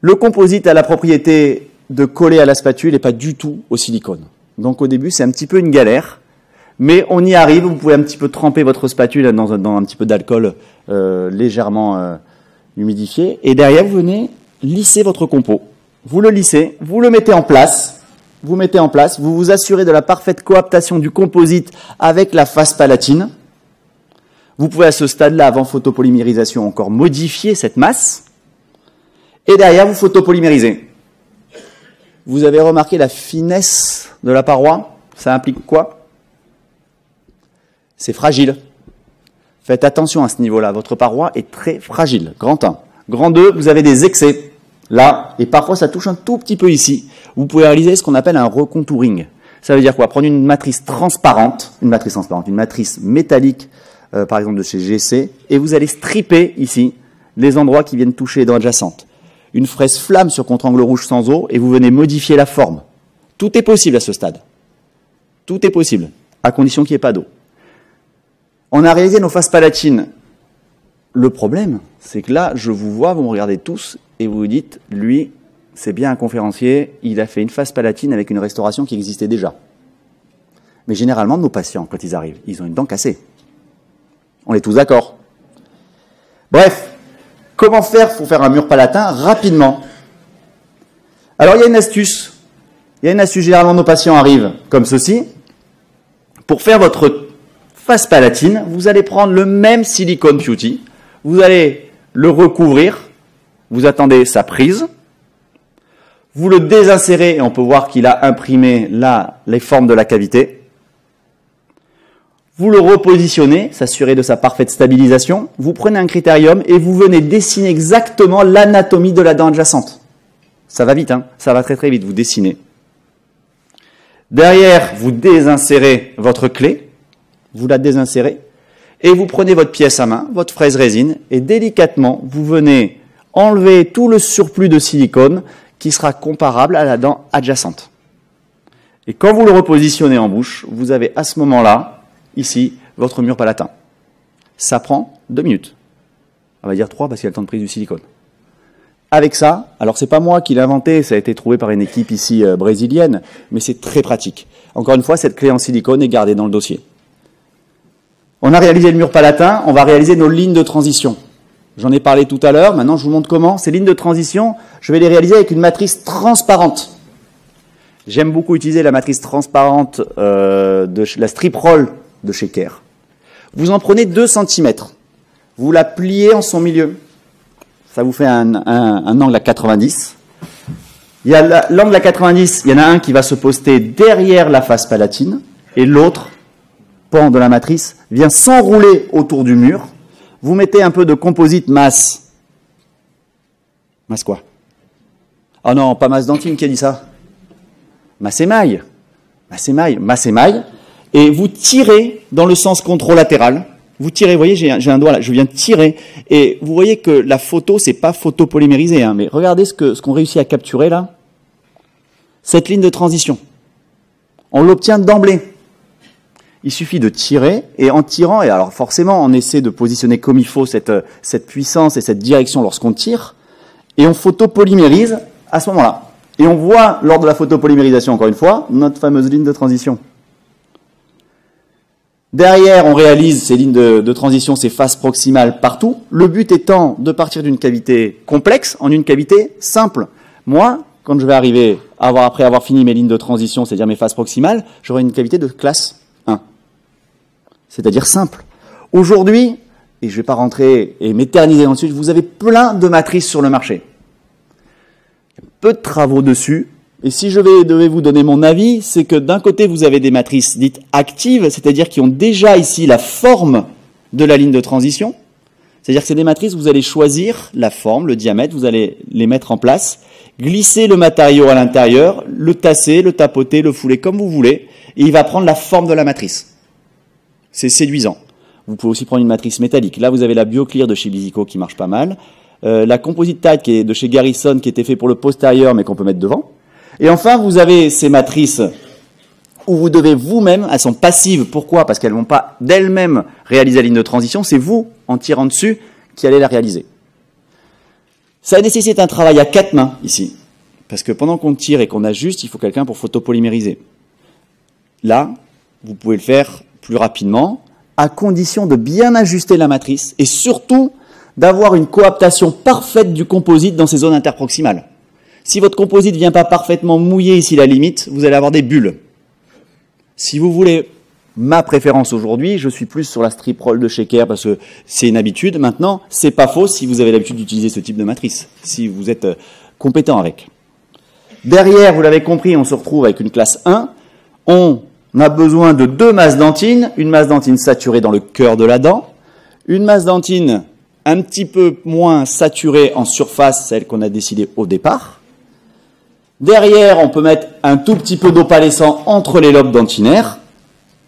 le composite a la propriété de coller à la spatule et pas du tout au silicone. Donc au début, c'est un petit peu une galère, mais on y arrive. Vous pouvez un petit peu tremper votre spatule dans, un petit peu d'alcool euh, légèrement euh, humidifié. Et derrière, vous venez lisser votre compo. Vous le lissez, vous le mettez en place. Vous mettez en place, vous vous assurez de la parfaite coaptation du composite avec la face palatine. Vous pouvez à ce stade-là, avant photopolymérisation, encore modifier cette masse. Et derrière, vous photopolymérisez. Vous avez remarqué la finesse de la paroi? Ça implique quoi? C'est fragile. Faites attention à ce niveau-là. Votre paroi est très fragile. Grand 1. Grand 2, vous avez des excès là, et parfois ça touche un tout petit peu ici. Vous pouvez réaliser ce qu'on appelle un recontouring. Ça veut dire quoi? Prendre une matrice transparente, une matrice transparente, une matrice métallique, euh, par exemple de chez GC, et vous allez stripper ici les endroits qui viennent toucher les dents adjacentes une fraise flamme sur contre-angle rouge sans eau et vous venez modifier la forme. Tout est possible à ce stade. Tout est possible, à condition qu'il n'y ait pas d'eau. On a réalisé nos faces palatines. Le problème, c'est que là, je vous vois, vous me regardez tous et vous vous dites, lui, c'est bien un conférencier, il a fait une face palatine avec une restauration qui existait déjà. Mais généralement, nos patients, quand ils arrivent, ils ont une dent cassée. On est tous d'accord. Bref, Comment faire pour faire un mur palatin rapidement? Alors il y a une astuce. Il y a une astuce. Généralement, nos patients arrivent comme ceci. Pour faire votre face palatine, vous allez prendre le même silicone beauty. Vous allez le recouvrir. Vous attendez sa prise. Vous le désinsérez et on peut voir qu'il a imprimé là les formes de la cavité. Vous le repositionnez, s'assurer de sa parfaite stabilisation. Vous prenez un critérium et vous venez dessiner exactement l'anatomie de la dent adjacente. Ça va vite, hein ça va très très vite, vous dessinez. Derrière, vous désinsérez votre clé, vous la désinsérez, et vous prenez votre pièce à main, votre fraise résine, et délicatement, vous venez enlever tout le surplus de silicone qui sera comparable à la dent adjacente. Et quand vous le repositionnez en bouche, vous avez à ce moment-là, ici, votre mur palatin. Ça prend deux minutes. On va dire trois parce qu'il y a le temps de prise du silicone. Avec ça, alors c'est pas moi qui l'ai inventé, ça a été trouvé par une équipe ici euh, brésilienne, mais c'est très pratique. Encore une fois, cette clé en silicone est gardée dans le dossier. On a réalisé le mur palatin, on va réaliser nos lignes de transition. J'en ai parlé tout à l'heure, maintenant je vous montre comment. Ces lignes de transition, je vais les réaliser avec une matrice transparente. J'aime beaucoup utiliser la matrice transparente euh, de la strip roll de chez. Vous en prenez 2 cm. Vous la pliez en son milieu. Ça vous fait un, angle à 90. Il y a l'angle à 90, il y en a un qui va se poster derrière la face palatine et l'autre, pan de la matrice, vient s'enrouler autour du mur. Vous mettez un peu de composite masse. Masse quoi? Oh non, pas masse dentine qui a dit ça. Masse émail. Masse émail. Masse émail. Et vous tirez dans le sens controlatéral vous tirez, vous voyez, j'ai un, doigt là, je viens de tirer, et vous voyez que la photo, c'est pas photo polymérisée, hein, mais regardez ce que ce qu'on réussit à capturer là. Cette ligne de transition. On l'obtient d'emblée. Il suffit de tirer, et en tirant, et alors forcément, on essaie de positionner comme il faut cette, cette puissance et cette direction lorsqu'on tire, et on photopolymérise à ce moment-là. Et on voit, lors de la photopolymérisation, encore une fois, notre fameuse ligne de transition. Derrière, on réalise ces lignes de, transition, ces faces proximales partout. Le but étant de partir d'une cavité complexe en une cavité simple. Moi, quand je vais arriver, après avoir fini mes lignes de transition, c'est-à-dire mes faces proximales, j'aurai une cavité de classe 1. C'est-à-dire simple. Aujourd'hui, et je ne vais pas rentrer et m'éterniser ensuite, vous avez plein de matrices sur le marché. Peu de travaux dessus, et si je vais, devais vous donner mon avis, c'est que d'un côté, vous avez des matrices dites actives, c'est-à-dire qui ont déjà ici la forme de la ligne de transition. C'est-à-dire que c'est des matrices, vous allez choisir la forme, le diamètre, vous allez les mettre en place, glisser le matériau à l'intérieur, le tasser, le tapoter, le fouler comme vous voulez, et il va prendre la forme de la matrice. C'est séduisant. Vous pouvez aussi prendre une matrice métallique. Là, vous avez la BioClear de chez Bizico qui marche pas mal. Euh, la Composite Tight qui est de chez Garrison qui était fait pour le postérieur mais qu'on peut mettre devant. Et enfin, vous avez ces matrices où vous devez vous-même, elles sont passives. Pourquoi? Parce qu'elles ne vont pas d'elles-mêmes réaliser la ligne de transition, c'est vous, en tirant dessus, qui allez la réaliser. Ça nécessite un travail à quatre mains ici. Parce que pendant qu'on tire et qu'on ajuste, il faut quelqu'un pour photopolymériser. Là, vous pouvez le faire plus rapidement, à condition de bien ajuster la matrice et surtout d'avoir une coaptation parfaite du composite dans ces zones interproximales. Si votre composite ne vient pas parfaitement mouiller ici la limite, vous allez avoir des bulles. Si vous voulez ma préférence aujourd'hui, je suis plus sur la strip roll de shaker parce que c'est une habitude. Maintenant, c'est pas faux si vous avez l'habitude d'utiliser ce type de matrice, si vous êtes euh, compétent avec. Derrière, vous l'avez compris, on se retrouve avec une classe 1. On a besoin de deux masses dentines, une masse dentine saturée dans le cœur de la dent, une masse dentine un petit peu moins saturée en surface, celle qu'on a décidée au départ, Derrière, on peut mettre un tout petit peu d'opalescent entre les lobes dentinaires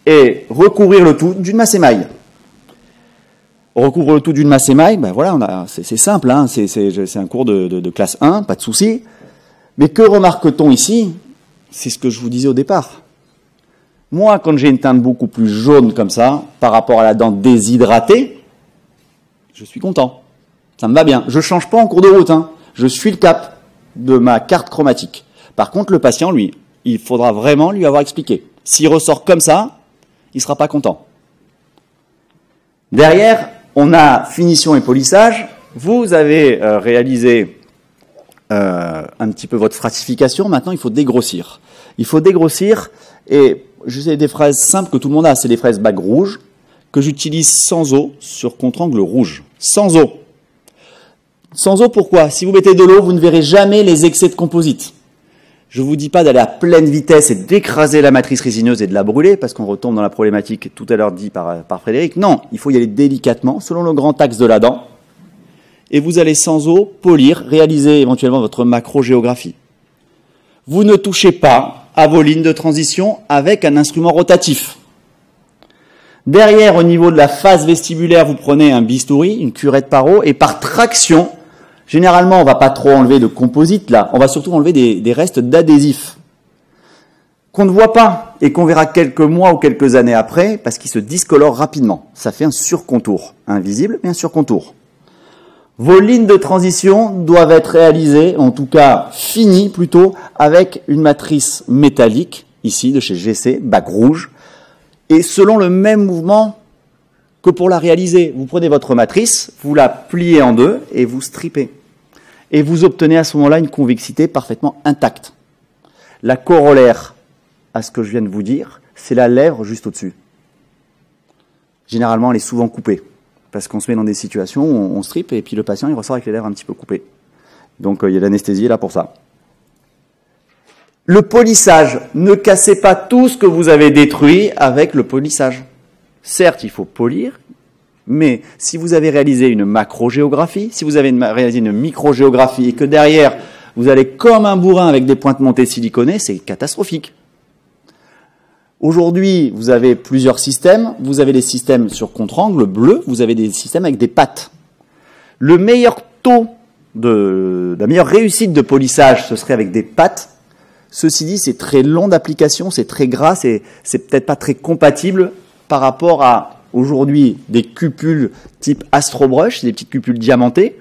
et recouvrir le tout d'une masse émail. On recouvre le tout d'une masse émail, ben voilà, c'est simple, hein, c'est un cours de, classe 1, pas de souci. Mais que remarque-t-on ici? C'est ce que je vous disais au départ. Moi, quand j'ai une teinte beaucoup plus jaune comme ça, par rapport à la dent déshydratée, je suis content. Ça me va bien. Je change pas en cours de route. Hein. Je suis le cap de ma carte chromatique. Par contre, le patient, lui, il faudra vraiment lui avoir expliqué. S'il ressort comme ça, il ne sera pas content. Derrière, on a finition et polissage. Vous avez euh, réalisé euh, un petit peu votre stratification. Maintenant, il faut dégrossir. Il faut dégrossir, et je sais des fraises simples que tout le monde a. C'est des fraises bac rouge que j'utilise sans eau sur contre-angle rouge. Sans eau. Sans eau, pourquoi? Si vous mettez de l'eau, vous ne verrez jamais les excès de composite. Je ne vous dis pas d'aller à pleine vitesse et d'écraser la matrice résineuse et de la brûler, parce qu'on retombe dans la problématique tout à l'heure dit par, par Frédéric. Non, il faut y aller délicatement, selon le grand axe de la dent. Et vous allez sans eau polir, réaliser éventuellement votre macro-géographie. Vous ne touchez pas à vos lignes de transition avec un instrument rotatif. Derrière, au niveau de la phase vestibulaire, vous prenez un bistouri, une curette paro, et par traction, Généralement, on va pas trop enlever de composite là, on va surtout enlever des, restes d'adhésifs qu'on ne voit pas et qu'on verra quelques mois ou quelques années après parce qu'ils se discolorent rapidement. Ça fait un surcontour, invisible mais un surcontour. Vos lignes de transition doivent être réalisées, en tout cas finies plutôt, avec une matrice métallique, ici de chez GC, bac rouge, et selon le même mouvement que pour la réaliser. Vous prenez votre matrice, vous la pliez en deux et vous stripez. Et vous obtenez à ce moment-là une convexité parfaitement intacte. La corollaire à ce que je viens de vous dire, c'est la lèvre juste au-dessus. Généralement, elle est souvent coupée. Parce qu'on se met dans des situations où on stripe et puis le patient il ressort avec les lèvres un petit peu coupées. Donc euh, il y a l'anesthésie là pour ça. Le polissage, ne cassez pas tout ce que vous avez détruit avec le polissage. Certes, il faut polir, mais si vous avez réalisé une macro-géographie, si vous avez réalisé une micro-géographie et que derrière, vous allez comme un bourrin avec des pointes montées siliconées, c'est catastrophique. Aujourd'hui, vous avez plusieurs systèmes. Vous avez des systèmes sur contre-angle bleu, vous avez des systèmes avec des pattes. Le meilleur taux de, la meilleure réussite de polissage, ce serait avec des pattes. Ceci dit, c'est très long d'application, c'est très gras, c'est peut-être pas très compatible par rapport à aujourd'hui des cupules type Astrobrush, des petites cupules diamantées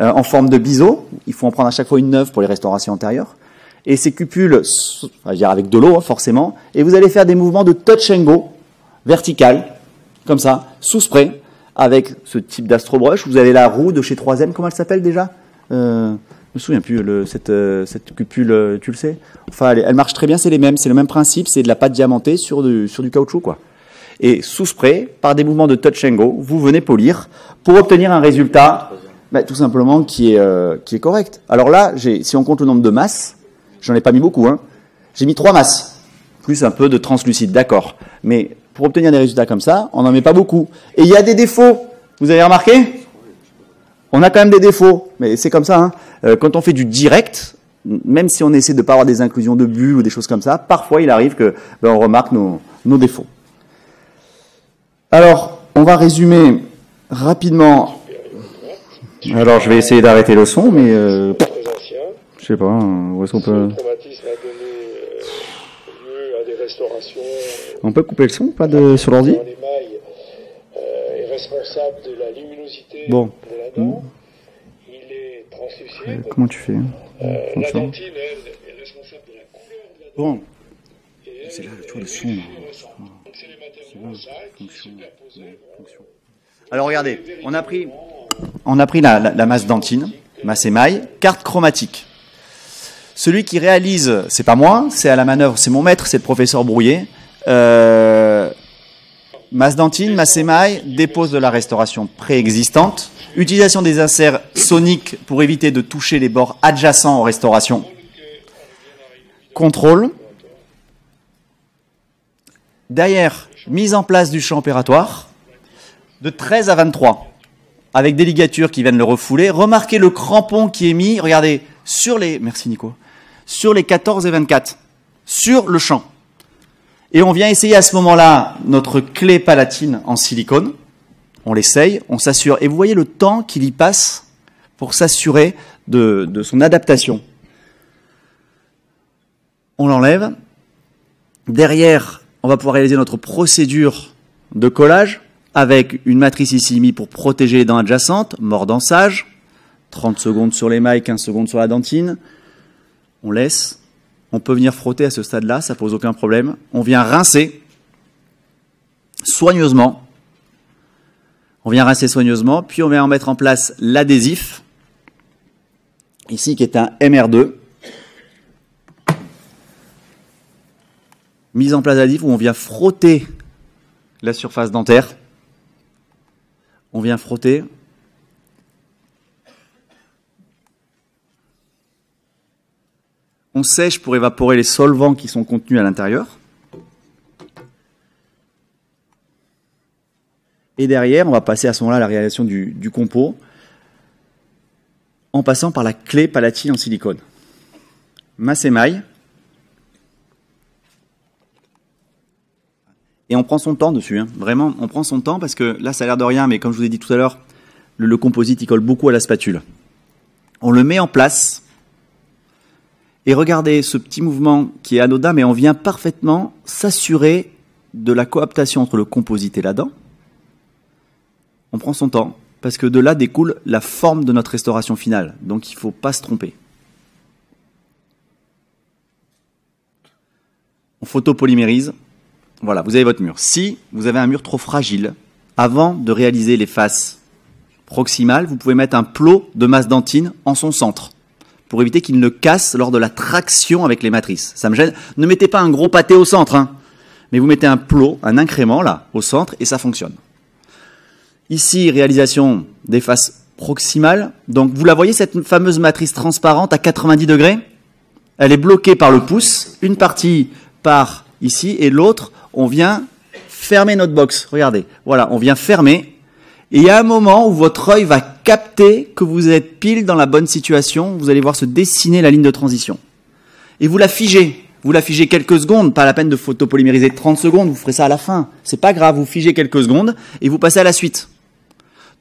euh, en forme de biseau. Il faut en prendre à chaque fois une neuve pour les restaurations antérieures. Et ces cupules, dire avec de l'eau hein, forcément, et vous allez faire des mouvements de touch and go vertical, comme ça, sous spray, avec ce type d'Astrobrush. Vous avez la roue de chez 3M, comment elle s'appelle déjà? Euh, je me souviens plus, cette, euh, cette cupule, euh, tu le sais? Enfin, elle, elle marche très bien, c'est les mêmes, c'est le même principe, c'est de la pâte diamantée sur du, sur du caoutchouc, quoi et sous spray, par des mouvements de touch and go, vous venez polir pour obtenir un résultat bah, tout simplement qui est, euh, qui est correct. Alors là, si on compte le nombre de masses, j'en ai pas mis beaucoup, hein, j'ai mis trois masses, plus un peu de translucide, d'accord. Mais pour obtenir des résultats comme ça, on n'en met pas beaucoup. Et il y a des défauts, vous avez remarqué? On a quand même des défauts, mais c'est comme ça. Hein. Euh, quand on fait du direct, même si on essaie de ne pas avoir des inclusions de bulles ou des choses comme ça, parfois il arrive que ben, on remarque nos, nos défauts. Alors, on va résumer rapidement. Alors, je vais essayer d'arrêter le son, mais euh, je sais pas, hein, où est-ce qu'on peut. On peut couper le son, pas de sur l'ordi? Bon. comment tu fais Bon. C'est là, tu vois le son. Alors regardez, on a pris, la, masse dentine, masse émail, carte chromatique. Celui qui réalise, c'est pas moi, c'est à la manœuvre, c'est mon maître, c'est le professeur Brouillet. Euh, masse dentine, masse émail, dépose de la restauration préexistante, utilisation des inserts soniques pour éviter de toucher les bords adjacents aux restaurations, contrôle. Derrière, mise en place du champ opératoire de 13 à 23, avec des ligatures qui viennent le refouler. Remarquez le crampon qui est mis, regardez, sur les, merci Nico, sur les 14 et 24, sur le champ. Et on vient essayer à ce moment-là notre clé palatine en silicone. On l'essaye, on s'assure. Et vous voyez le temps qu'il y passe pour s'assurer de, de son adaptation. On l'enlève. Derrière, on va pouvoir réaliser notre procédure de collage avec une matrice ici mise pour protéger les dents adjacentes, mordançage, 30 secondes sur l'émail, 15 secondes sur la dentine. On laisse. On peut venir frotter à ce stade-là, ça pose aucun problème. On vient rincer soigneusement. On vient rincer soigneusement, puis on vient en mettre en place l'adhésif. ici qui est un MR2. Mise en place d'adhésif où on vient frotter la surface dentaire. On vient frotter. On sèche pour évaporer les solvants qui sont contenus à l'intérieur. Et derrière, on va passer à ce moment-là à la réalisation du, du en passant par la clé palatine en silicone. Masse émail. Et on prend son temps dessus. Hein. Vraiment, on prend son temps parce que là, ça a l'air de rien, mais comme je vous ai dit tout à l'heure, le, composite, il colle beaucoup à la spatule. On le met en place. Et regardez ce petit mouvement qui est anodin, mais on vient parfaitement s'assurer de la coaptation entre le composite et la dent. On prend son temps parce que de là découle la forme de notre restauration finale. Donc il ne faut pas se tromper. On photopolymérise. Voilà, vous avez votre mur. Si vous avez un mur trop fragile, avant de réaliser les faces proximales, vous pouvez mettre un plot de masse dentine en son centre pour éviter qu'il ne casse lors de la traction avec les matrices. Ça me gêne. Ne mettez pas un gros pâté au centre, hein, mais vous mettez un plot, un incrément là, au centre et ça fonctionne. Ici, réalisation des faces proximales. Donc, vous la voyez, cette fameuse matrice transparente à 90 degrés? Elle est bloquée par le pouce, une partie par ici, et l'autre, on vient fermer notre box. Regardez, voilà, on vient fermer. Et il y a un moment où votre œil va capter que vous êtes pile dans la bonne situation. Vous allez voir se dessiner la ligne de transition. Et vous la figez. Vous la figez quelques secondes, pas la peine de photopolymériser 30 secondes, vous ferez ça à la fin. C'est pas grave, vous figez quelques secondes et vous passez à la suite.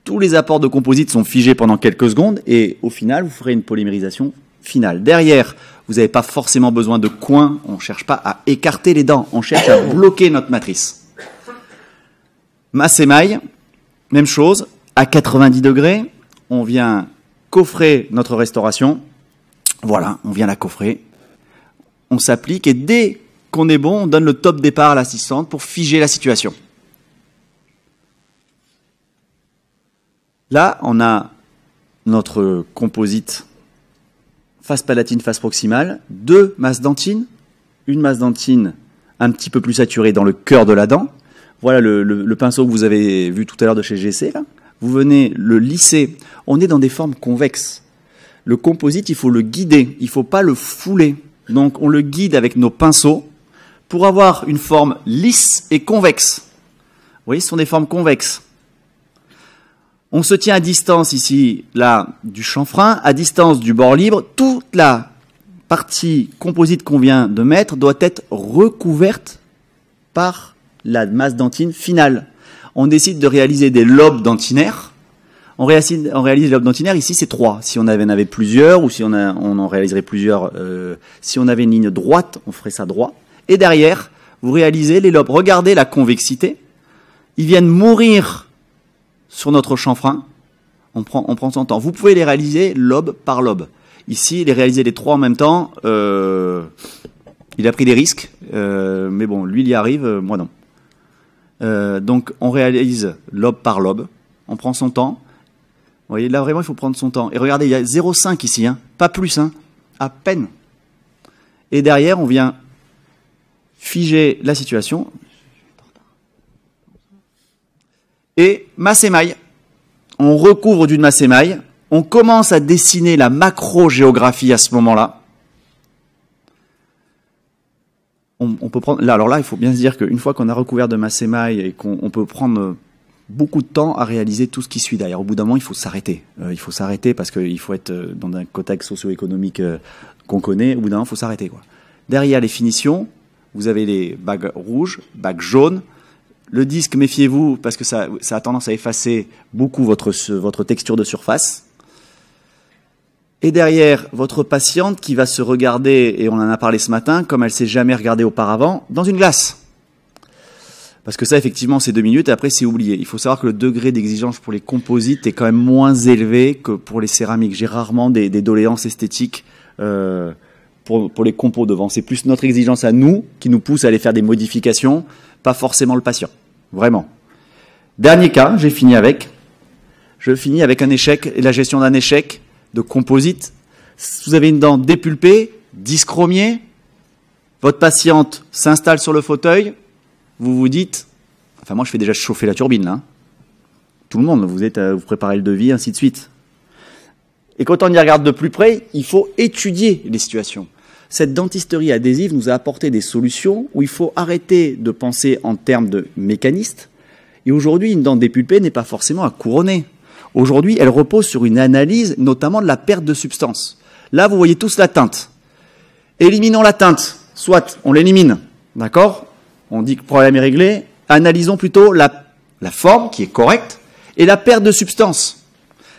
Tous les apports de composite sont figés pendant quelques secondes et au final, vous ferez une polymérisation finale. Derrière, vous n'avez pas forcément besoin de coins, on ne cherche pas à écarter les dents, on cherche à bloquer notre matrice. Masse émail, même chose, à 90 degrés, on vient coffrer notre restauration. Voilà, on vient la coffrer on s'applique et dès qu'on est bon, on donne le top départ à l'assistante pour figer la situation. Là, on a notre composite face palatine, face proximale, deux masses dentines, une masse dentine un petit peu plus saturée dans le cœur de la dent. Voilà le, pinceau que vous avez vu tout à l'heure de chez GC. Là. Vous venez le lisser. On est dans des formes convexes. Le composite, il faut le guider, il ne faut pas le fouler. Donc on le guide avec nos pinceaux pour avoir une forme lisse et convexe. Vous voyez, ce sont des formes convexes. On se tient à distance ici, là, du chanfrein, à distance du bord libre. Toute la partie composite qu'on vient de mettre doit être recouverte par la masse dentine finale. On décide de réaliser des lobes dentinaires on réalise, on les lobes dentinaires, ici c'est trois. Si on avait, en avait plusieurs, ou si on, on en réaliserait plusieurs, euh, si on avait une ligne droite, on ferait ça droit. Et derrière, vous réalisez les lobes. Regardez la convexité. Ils viennent mourir sur notre chanfrein. On prend, on prend son temps. Vous pouvez les réaliser lobe par lobe. Ici, les réaliser les trois en même temps, euh, il a pris des risques, euh, mais bon, lui il y arrive, euh, moi non. Donc on réalise lobe par lobe, on prend son temps, vous voyez, là vraiment, il faut prendre son temps. Et regardez, il y a 0,5 ici, hein, pas plus, hein, à peine. Et derrière, on vient figer la situation. Et masse émail. On recouvre d'une masse émail. On commence à dessiner la macro-géographie à ce moment-là. On, peut prendre, là, alors là, il faut bien se dire qu'une fois qu'on a recouvert de masse émail et qu'on peut prendre beaucoup de temps à réaliser tout ce qui suit derrière. Au bout d'un moment, il faut s'arrêter. Euh, il faut s'arrêter parce qu'il faut être euh, dans un contexte socio-économique euh, qu'on connaît. Au bout d'un moment, il faut s'arrêter. Derrière les finitions, vous avez les bagues rouges, bagues jaunes. Le disque, méfiez-vous parce que ça, a tendance à effacer beaucoup votre, texture de surface. Et derrière, votre patiente qui va se regarder, et on en a parlé ce matin, comme elle s'est jamais regardée auparavant, dans une glace. Parce que ça, effectivement, c'est deux minutes et après, c'est oublié. Il faut savoir que le degré d'exigence pour les composites est quand même moins élevé que pour les céramiques. J'ai rarement des, doléances esthétiques euh, pour, les compos devant. C'est plus notre exigence à nous qui nous pousse à aller faire des modifications, pas forcément le patient. Vraiment. Dernier cas, j'ai fini avec. Je finis avec un échec et la gestion d'un échec de composite. Vous avez une dent dépulpée, dyschromiée, votre patiente s'installe sur le fauteuil, vous vous dites, enfin moi je fais déjà chauffer la turbine là. Tout le monde, vous êtes, à, vous préparez le devis, ainsi de suite. Et quand on y regarde de plus près, il faut étudier les situations. Cette dentisterie adhésive nous a apporté des solutions où il faut arrêter de penser en termes de mécaniste. Et aujourd'hui, une dent dépulpée n'est pas forcément à couronner. Aujourd'hui, elle repose sur une analyse, notamment de la perte de substance. Là, vous voyez tous la teinte. Éliminons la teinte. Soit on l'élimine, d'accord? On dit que le problème est réglé. Analysons plutôt la, la forme qui est correcte et la perte de substance.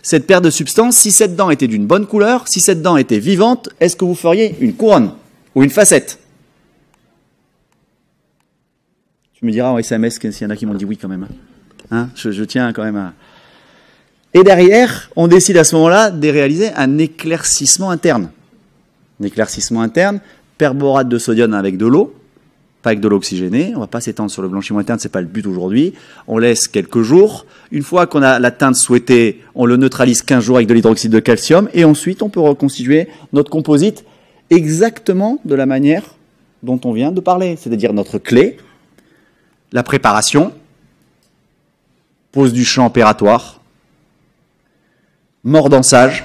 Cette perte de substance, si cette dent était d'une bonne couleur, si cette dent était vivante, est-ce que vous feriez une couronne ou une facette? Tu me diras en SMS s'il y en a qui m'ont dit oui quand même. Hein je, je tiens quand même à, et derrière, on décide à ce moment-là de réaliser un éclaircissement interne. Un éclaircissement interne, perborate de sodium avec de l'eau, pas avec de l'eau oxygénée. On va pas s'étendre sur le blanchiment interne, c'est pas le but aujourd'hui. On laisse quelques jours. Une fois qu'on a la teinte souhaitée, on le neutralise 15 jours avec de l'hydroxyde de calcium et ensuite on peut reconstituer notre composite exactement de la manière dont on vient de parler, c'est-à-dire notre clé, la préparation, pose du champ opératoire, mordançage,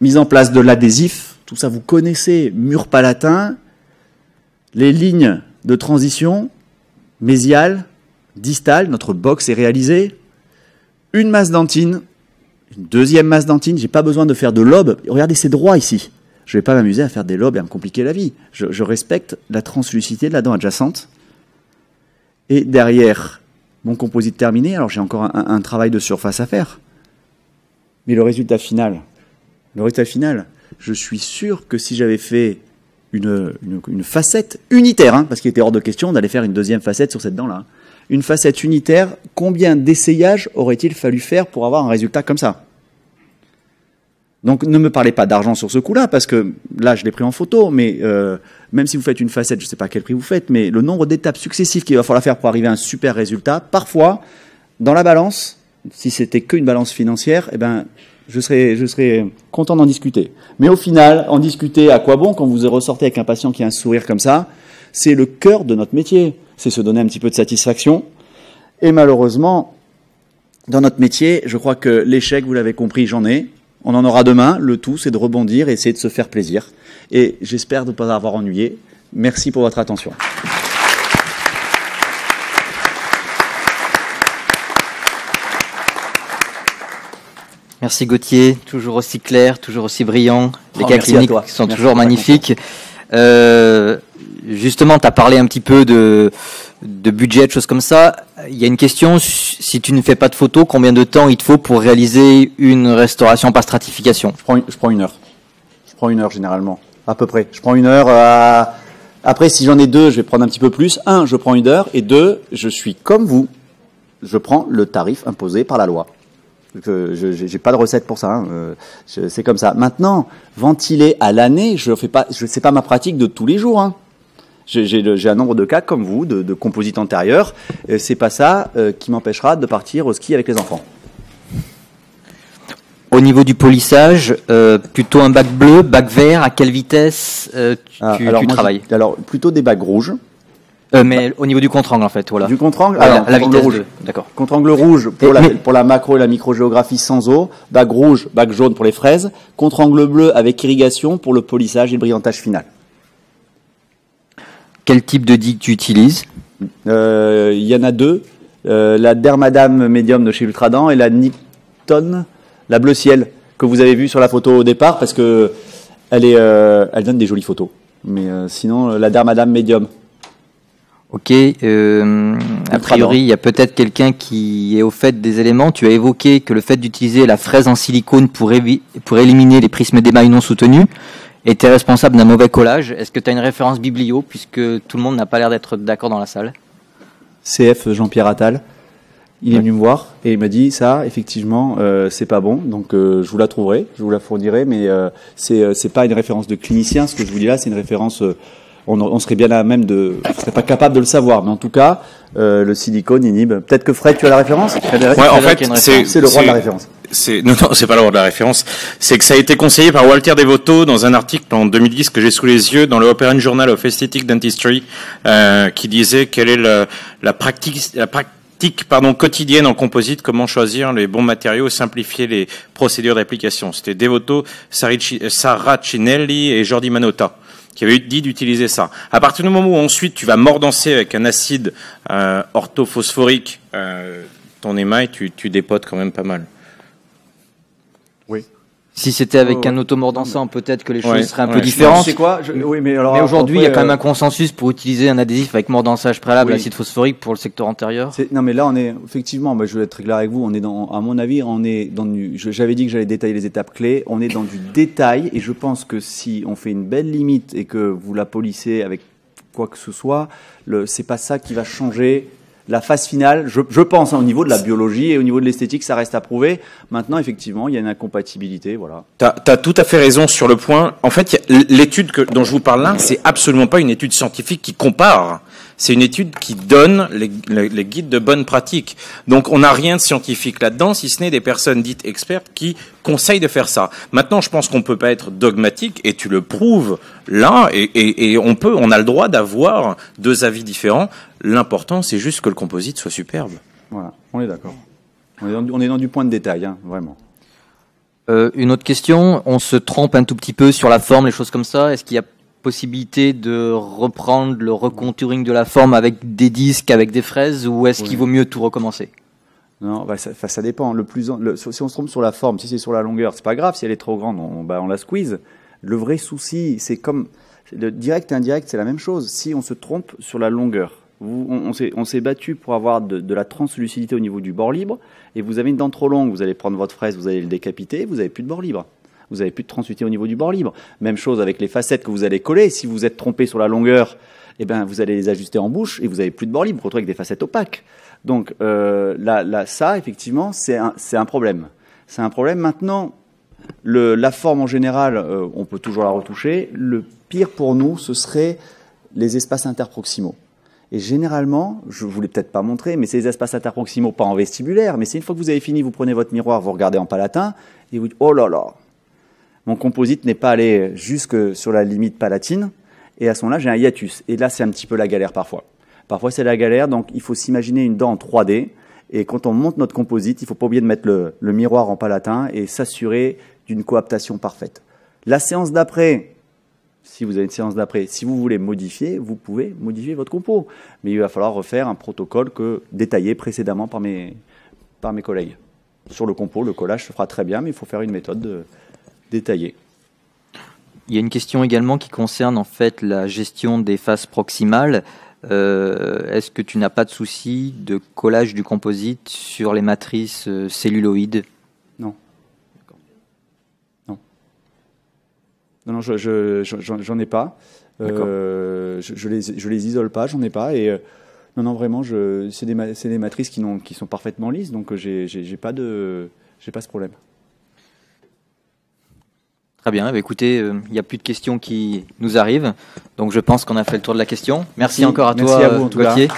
mise en place de l'adhésif, tout ça vous connaissez, mur palatin, les lignes de transition, mésiale, distale, notre box est réalisé, une masse dentine, une deuxième masse dentine, j'ai pas besoin de faire de lobe, regardez c'est droit ici, je vais pas m'amuser à faire des lobes et à me compliquer la vie, je, respecte la translucidité de la dent adjacente, et derrière mon composite terminé, alors j'ai encore un travail de surface à faire, mais le résultat final, le résultat final, je suis sûr que si j'avais fait une, facette unitaire, hein, parce qu'il était hors de question d'aller faire une deuxième facette sur cette dent-là, une facette unitaire, combien d'essayages aurait-il fallu faire pour avoir un résultat comme ça? Donc ne me parlez pas d'argent sur ce coup-là, parce que là, je l'ai pris en photo, mais euh, même si vous faites une facette, je ne sais pas quel prix vous faites, mais le nombre d'étapes successives qu'il va falloir faire pour arriver à un super résultat, parfois, dans la balance, si c'était qu'une balance financière, eh ben, je serais, je serais content d'en discuter. Mais au final, en discuter, à quoi bon quand vous ressortez avec un patient qui a un sourire comme ça? C'est le cœur de notre métier. C'est se donner un petit peu de satisfaction. Et malheureusement, dans notre métier, je crois que l'échec, vous l'avez compris, j'en ai. On en aura demain. Le tout, c'est de rebondir et essayer de se faire plaisir. Et j'espère ne pas avoir ennuyé. Merci pour votre attention. Merci Gauthier, toujours aussi clair, toujours aussi brillant. Les oh, cas cliniques sont toujours magnifiques. Euh, justement, tu as parlé un petit peu de, de budget, de choses comme ça. Il y a une question, si tu ne fais pas de photos, combien de temps il te faut pour réaliser une restauration par stratification? Je prends, une, je prends une heure. Je prends une heure généralement, à peu près. Je prends une heure. Euh, après, si j'en ai deux, je vais prendre un petit peu plus. Un, je prends une heure. Et deux, je suis comme vous. Je prends le tarif imposé par la loi. Je n'ai pas de recette pour ça. Hein. Euh, c'est comme ça. Maintenant, ventiler à l'année, je fais pas, je sais pas ma pratique de tous les jours. Hein. J'ai un nombre de cas comme vous, de, de composites antérieurs. C'est pas ça euh, qui m'empêchera de partir au ski avec les enfants. Au niveau du polissage, euh, plutôt un bac bleu, bac vert, à quelle vitesse tu, ah, tu travailles Alors plutôt des bacs rouges. Euh, mais au niveau du contre-angle, en fait, voilà. Du contre-angle Alors, la, vitesse rouge. D'accord. Contre-angle rouge pour, la, pour la macro et la microgéographie sans eau. Bac rouge, bac jaune pour les fraises. Contre-angle bleu avec irrigation pour le polissage et le brillantage final. Quel type de digue tu utilises? Euh, Il y en a deux. Euh, la Dermadame Medium de chez Ultradan et la Nipton, la bleu ciel, que vous avez vue sur la photo au départ parce que elle, est, elle donne des jolies photos. Mais sinon, la Dermadame Medium. Ok, euh, a priori, il y a peut-être quelqu'un qui est au fait des éléments. Tu as évoqué que le fait d'utiliser la fraise en silicone pour, pour éliminer les prismes d'émail non soutenus était responsable d'un mauvais collage. Est-ce que tu as une référence biblio, puisque tout le monde n'a pas l'air d'être d'accord dans la salle? CF Jean-Pierre Attal. Il est venu me voir et il m'a dit ça, effectivement, euh, c'est pas bon. Donc euh, je vous la trouverai, je vous la fournirai, mais euh, c'est euh, c'est pas une référence de clinicien. Ce que je vous dis là, c'est une référence euh, on, serait bien à même de, on serait pas capable de le savoir, mais en tout cas, euh, le silicone inhibe. Peut-être que Fred, tu as la référence? Ouais, en fait, c'est le roi de la référence. c'est non non c'est pas l'ordre de la référence, c'est que ça a été conseillé par Walter Devoto dans un article en 2010 que j'ai sous les yeux dans le Operan Journal of Aesthetic Dentistry euh, qui disait quelle est la, la pratique la pratique pardon quotidienne en composite, comment choisir les bons matériaux, simplifier les procédures d'application. C'était Devoto, Saracinelli et Jordi Manotta qui avait dit d'utiliser ça. À partir du moment où ensuite tu vas mordancer avec un acide euh, orthophosphorique euh, ton émail, tu, tu dépotes quand même pas mal. Oui. Si c'était avec Oh, un automordant peut-être que les choses Ouais, seraient un ouais. peu Je différentes. C'est quoi Je- Oui, mais alors Mais aujourd'hui, il y a quand même euh, un consensus pour utiliser un adhésif avec mordançage préalable Oui. acide phosphorique pour le secteur antérieur. Non, mais là, on est effectivement. Bah, je vais être très clair avec vous. On est dans, à mon avis, on est dans. du- J'avais dit que j'allais détailler les étapes clés. On est dans du détail, et je pense que si on fait une belle limite et que vous la polissez avec quoi que ce soit, le, c'est pas ça qui va changer la phase finale. Je, je pense hein, au niveau de la biologie et au niveau de l'esthétique, ça reste à prouver. Maintenant, effectivement, il y a une incompatibilité, voilà. T'as as tout à fait raison sur le point. En fait, l'étude dont je vous parle là, c'est absolument pas une étude scientifique qui compare. C'est une étude qui donne les, les- les guides de bonne pratique. Donc, on n'a rien de scientifique là-dedans, si ce n'est des personnes dites expertes qui conseillent de faire ça. Maintenant, je pense qu'on peut pas être dogmatique, et tu le prouves là, et, et- et on peut, on a le droit d'avoir deux avis différents. L'important, c'est juste que le composite soit superbe. Voilà, on est d'accord. On est dans, du- on est dans du point de détail, hein, vraiment. Euh, une autre question, on se trompe un tout petit peu sur la forme, les choses comme ça. Est-ce qu'il y a possibilité de reprendre le recontouring de la forme avec des disques, avec des fraises, ou est-ce qu'il vaut mieux tout recommencer? Non, bah, ça, dépend. Le plus, le- si on se trompe sur la forme, si c'est sur la longueur, c'est pas grave. Si elle est trop grande, on, bah, on la squeeze. Le vrai souci, c'est comme le direct et indirect, c'est la même chose. Si on se trompe sur la longueur, vous, on, s'est, on s'est battu pour avoir de, de la translucidité au niveau du bord libre, et vous avez une dent trop longue, vous allez prendre votre fraise, vous allez le décapiter, vous avez plus de bord libre. Vous avez plus de translucidité au niveau du bord libre. Même chose avec les facettes que vous allez coller. Si vous êtes trompé sur la longueur, eh ben, vous allez les ajuster en bouche et vous avez plus de bord libre. Vous retrouvez avec des facettes opaques. Donc euh, là, ça, effectivement, c'est un, problème. C'est un problème. Maintenant, la forme en général, euh, on peut toujours la retoucher. Le pire pour nous, ce serait les espaces interproximaux. Et généralement, je vous l'ai peut-être pas montré, mais c'est les espaces interproximaux, pas en vestibulaire, mais c'est une fois que vous avez fini, vous prenez votre miroir, vous regardez en palatin, et vous dites, oh là là, mon composite n'est pas allé jusque sur la limite palatine, et à ce moment-là, j'ai un hiatus. Et là, c'est un petit peu la galère parfois. Parfois, c'est la galère, donc il faut s'imaginer une dent en 3D, et quand on monte notre composite, il faut pas oublier de mettre le, miroir en palatin et s'assurer d'une coaptation parfaite. La séance d'après, si vous avez une séance d'après, si vous voulez modifier, vous pouvez modifier votre compo. Mais il va falloir refaire un protocole que détaillé précédemment par mes, par mes collègues. Sur le compo, le collage se fera très bien, mais il faut faire une méthode de- détaillée. Il y a une question également qui concerne en fait la gestion des faces proximales. Euh, Est-ce que tu n'as pas de souci de collage du composite sur les matrices euh, celluloïdes? Non. Non. Non, non, je, je- je- j'en j'en ai pas. Euh, je, je les, je les isole pas, j'en ai pas. Et euh, non, non, vraiment, c'est des, ma- c'est des matrices qui, sont parfaitement lisses, donc j'ai, pas de, j'ai pas ce problème. Très bien, bah écoutez, euh, il n'y a plus de questions qui nous arrivent, donc je pense qu'on a fait le tour de la question. Merci, Merci. encore à Merci toi, à vous, en tout cas. Gauthier.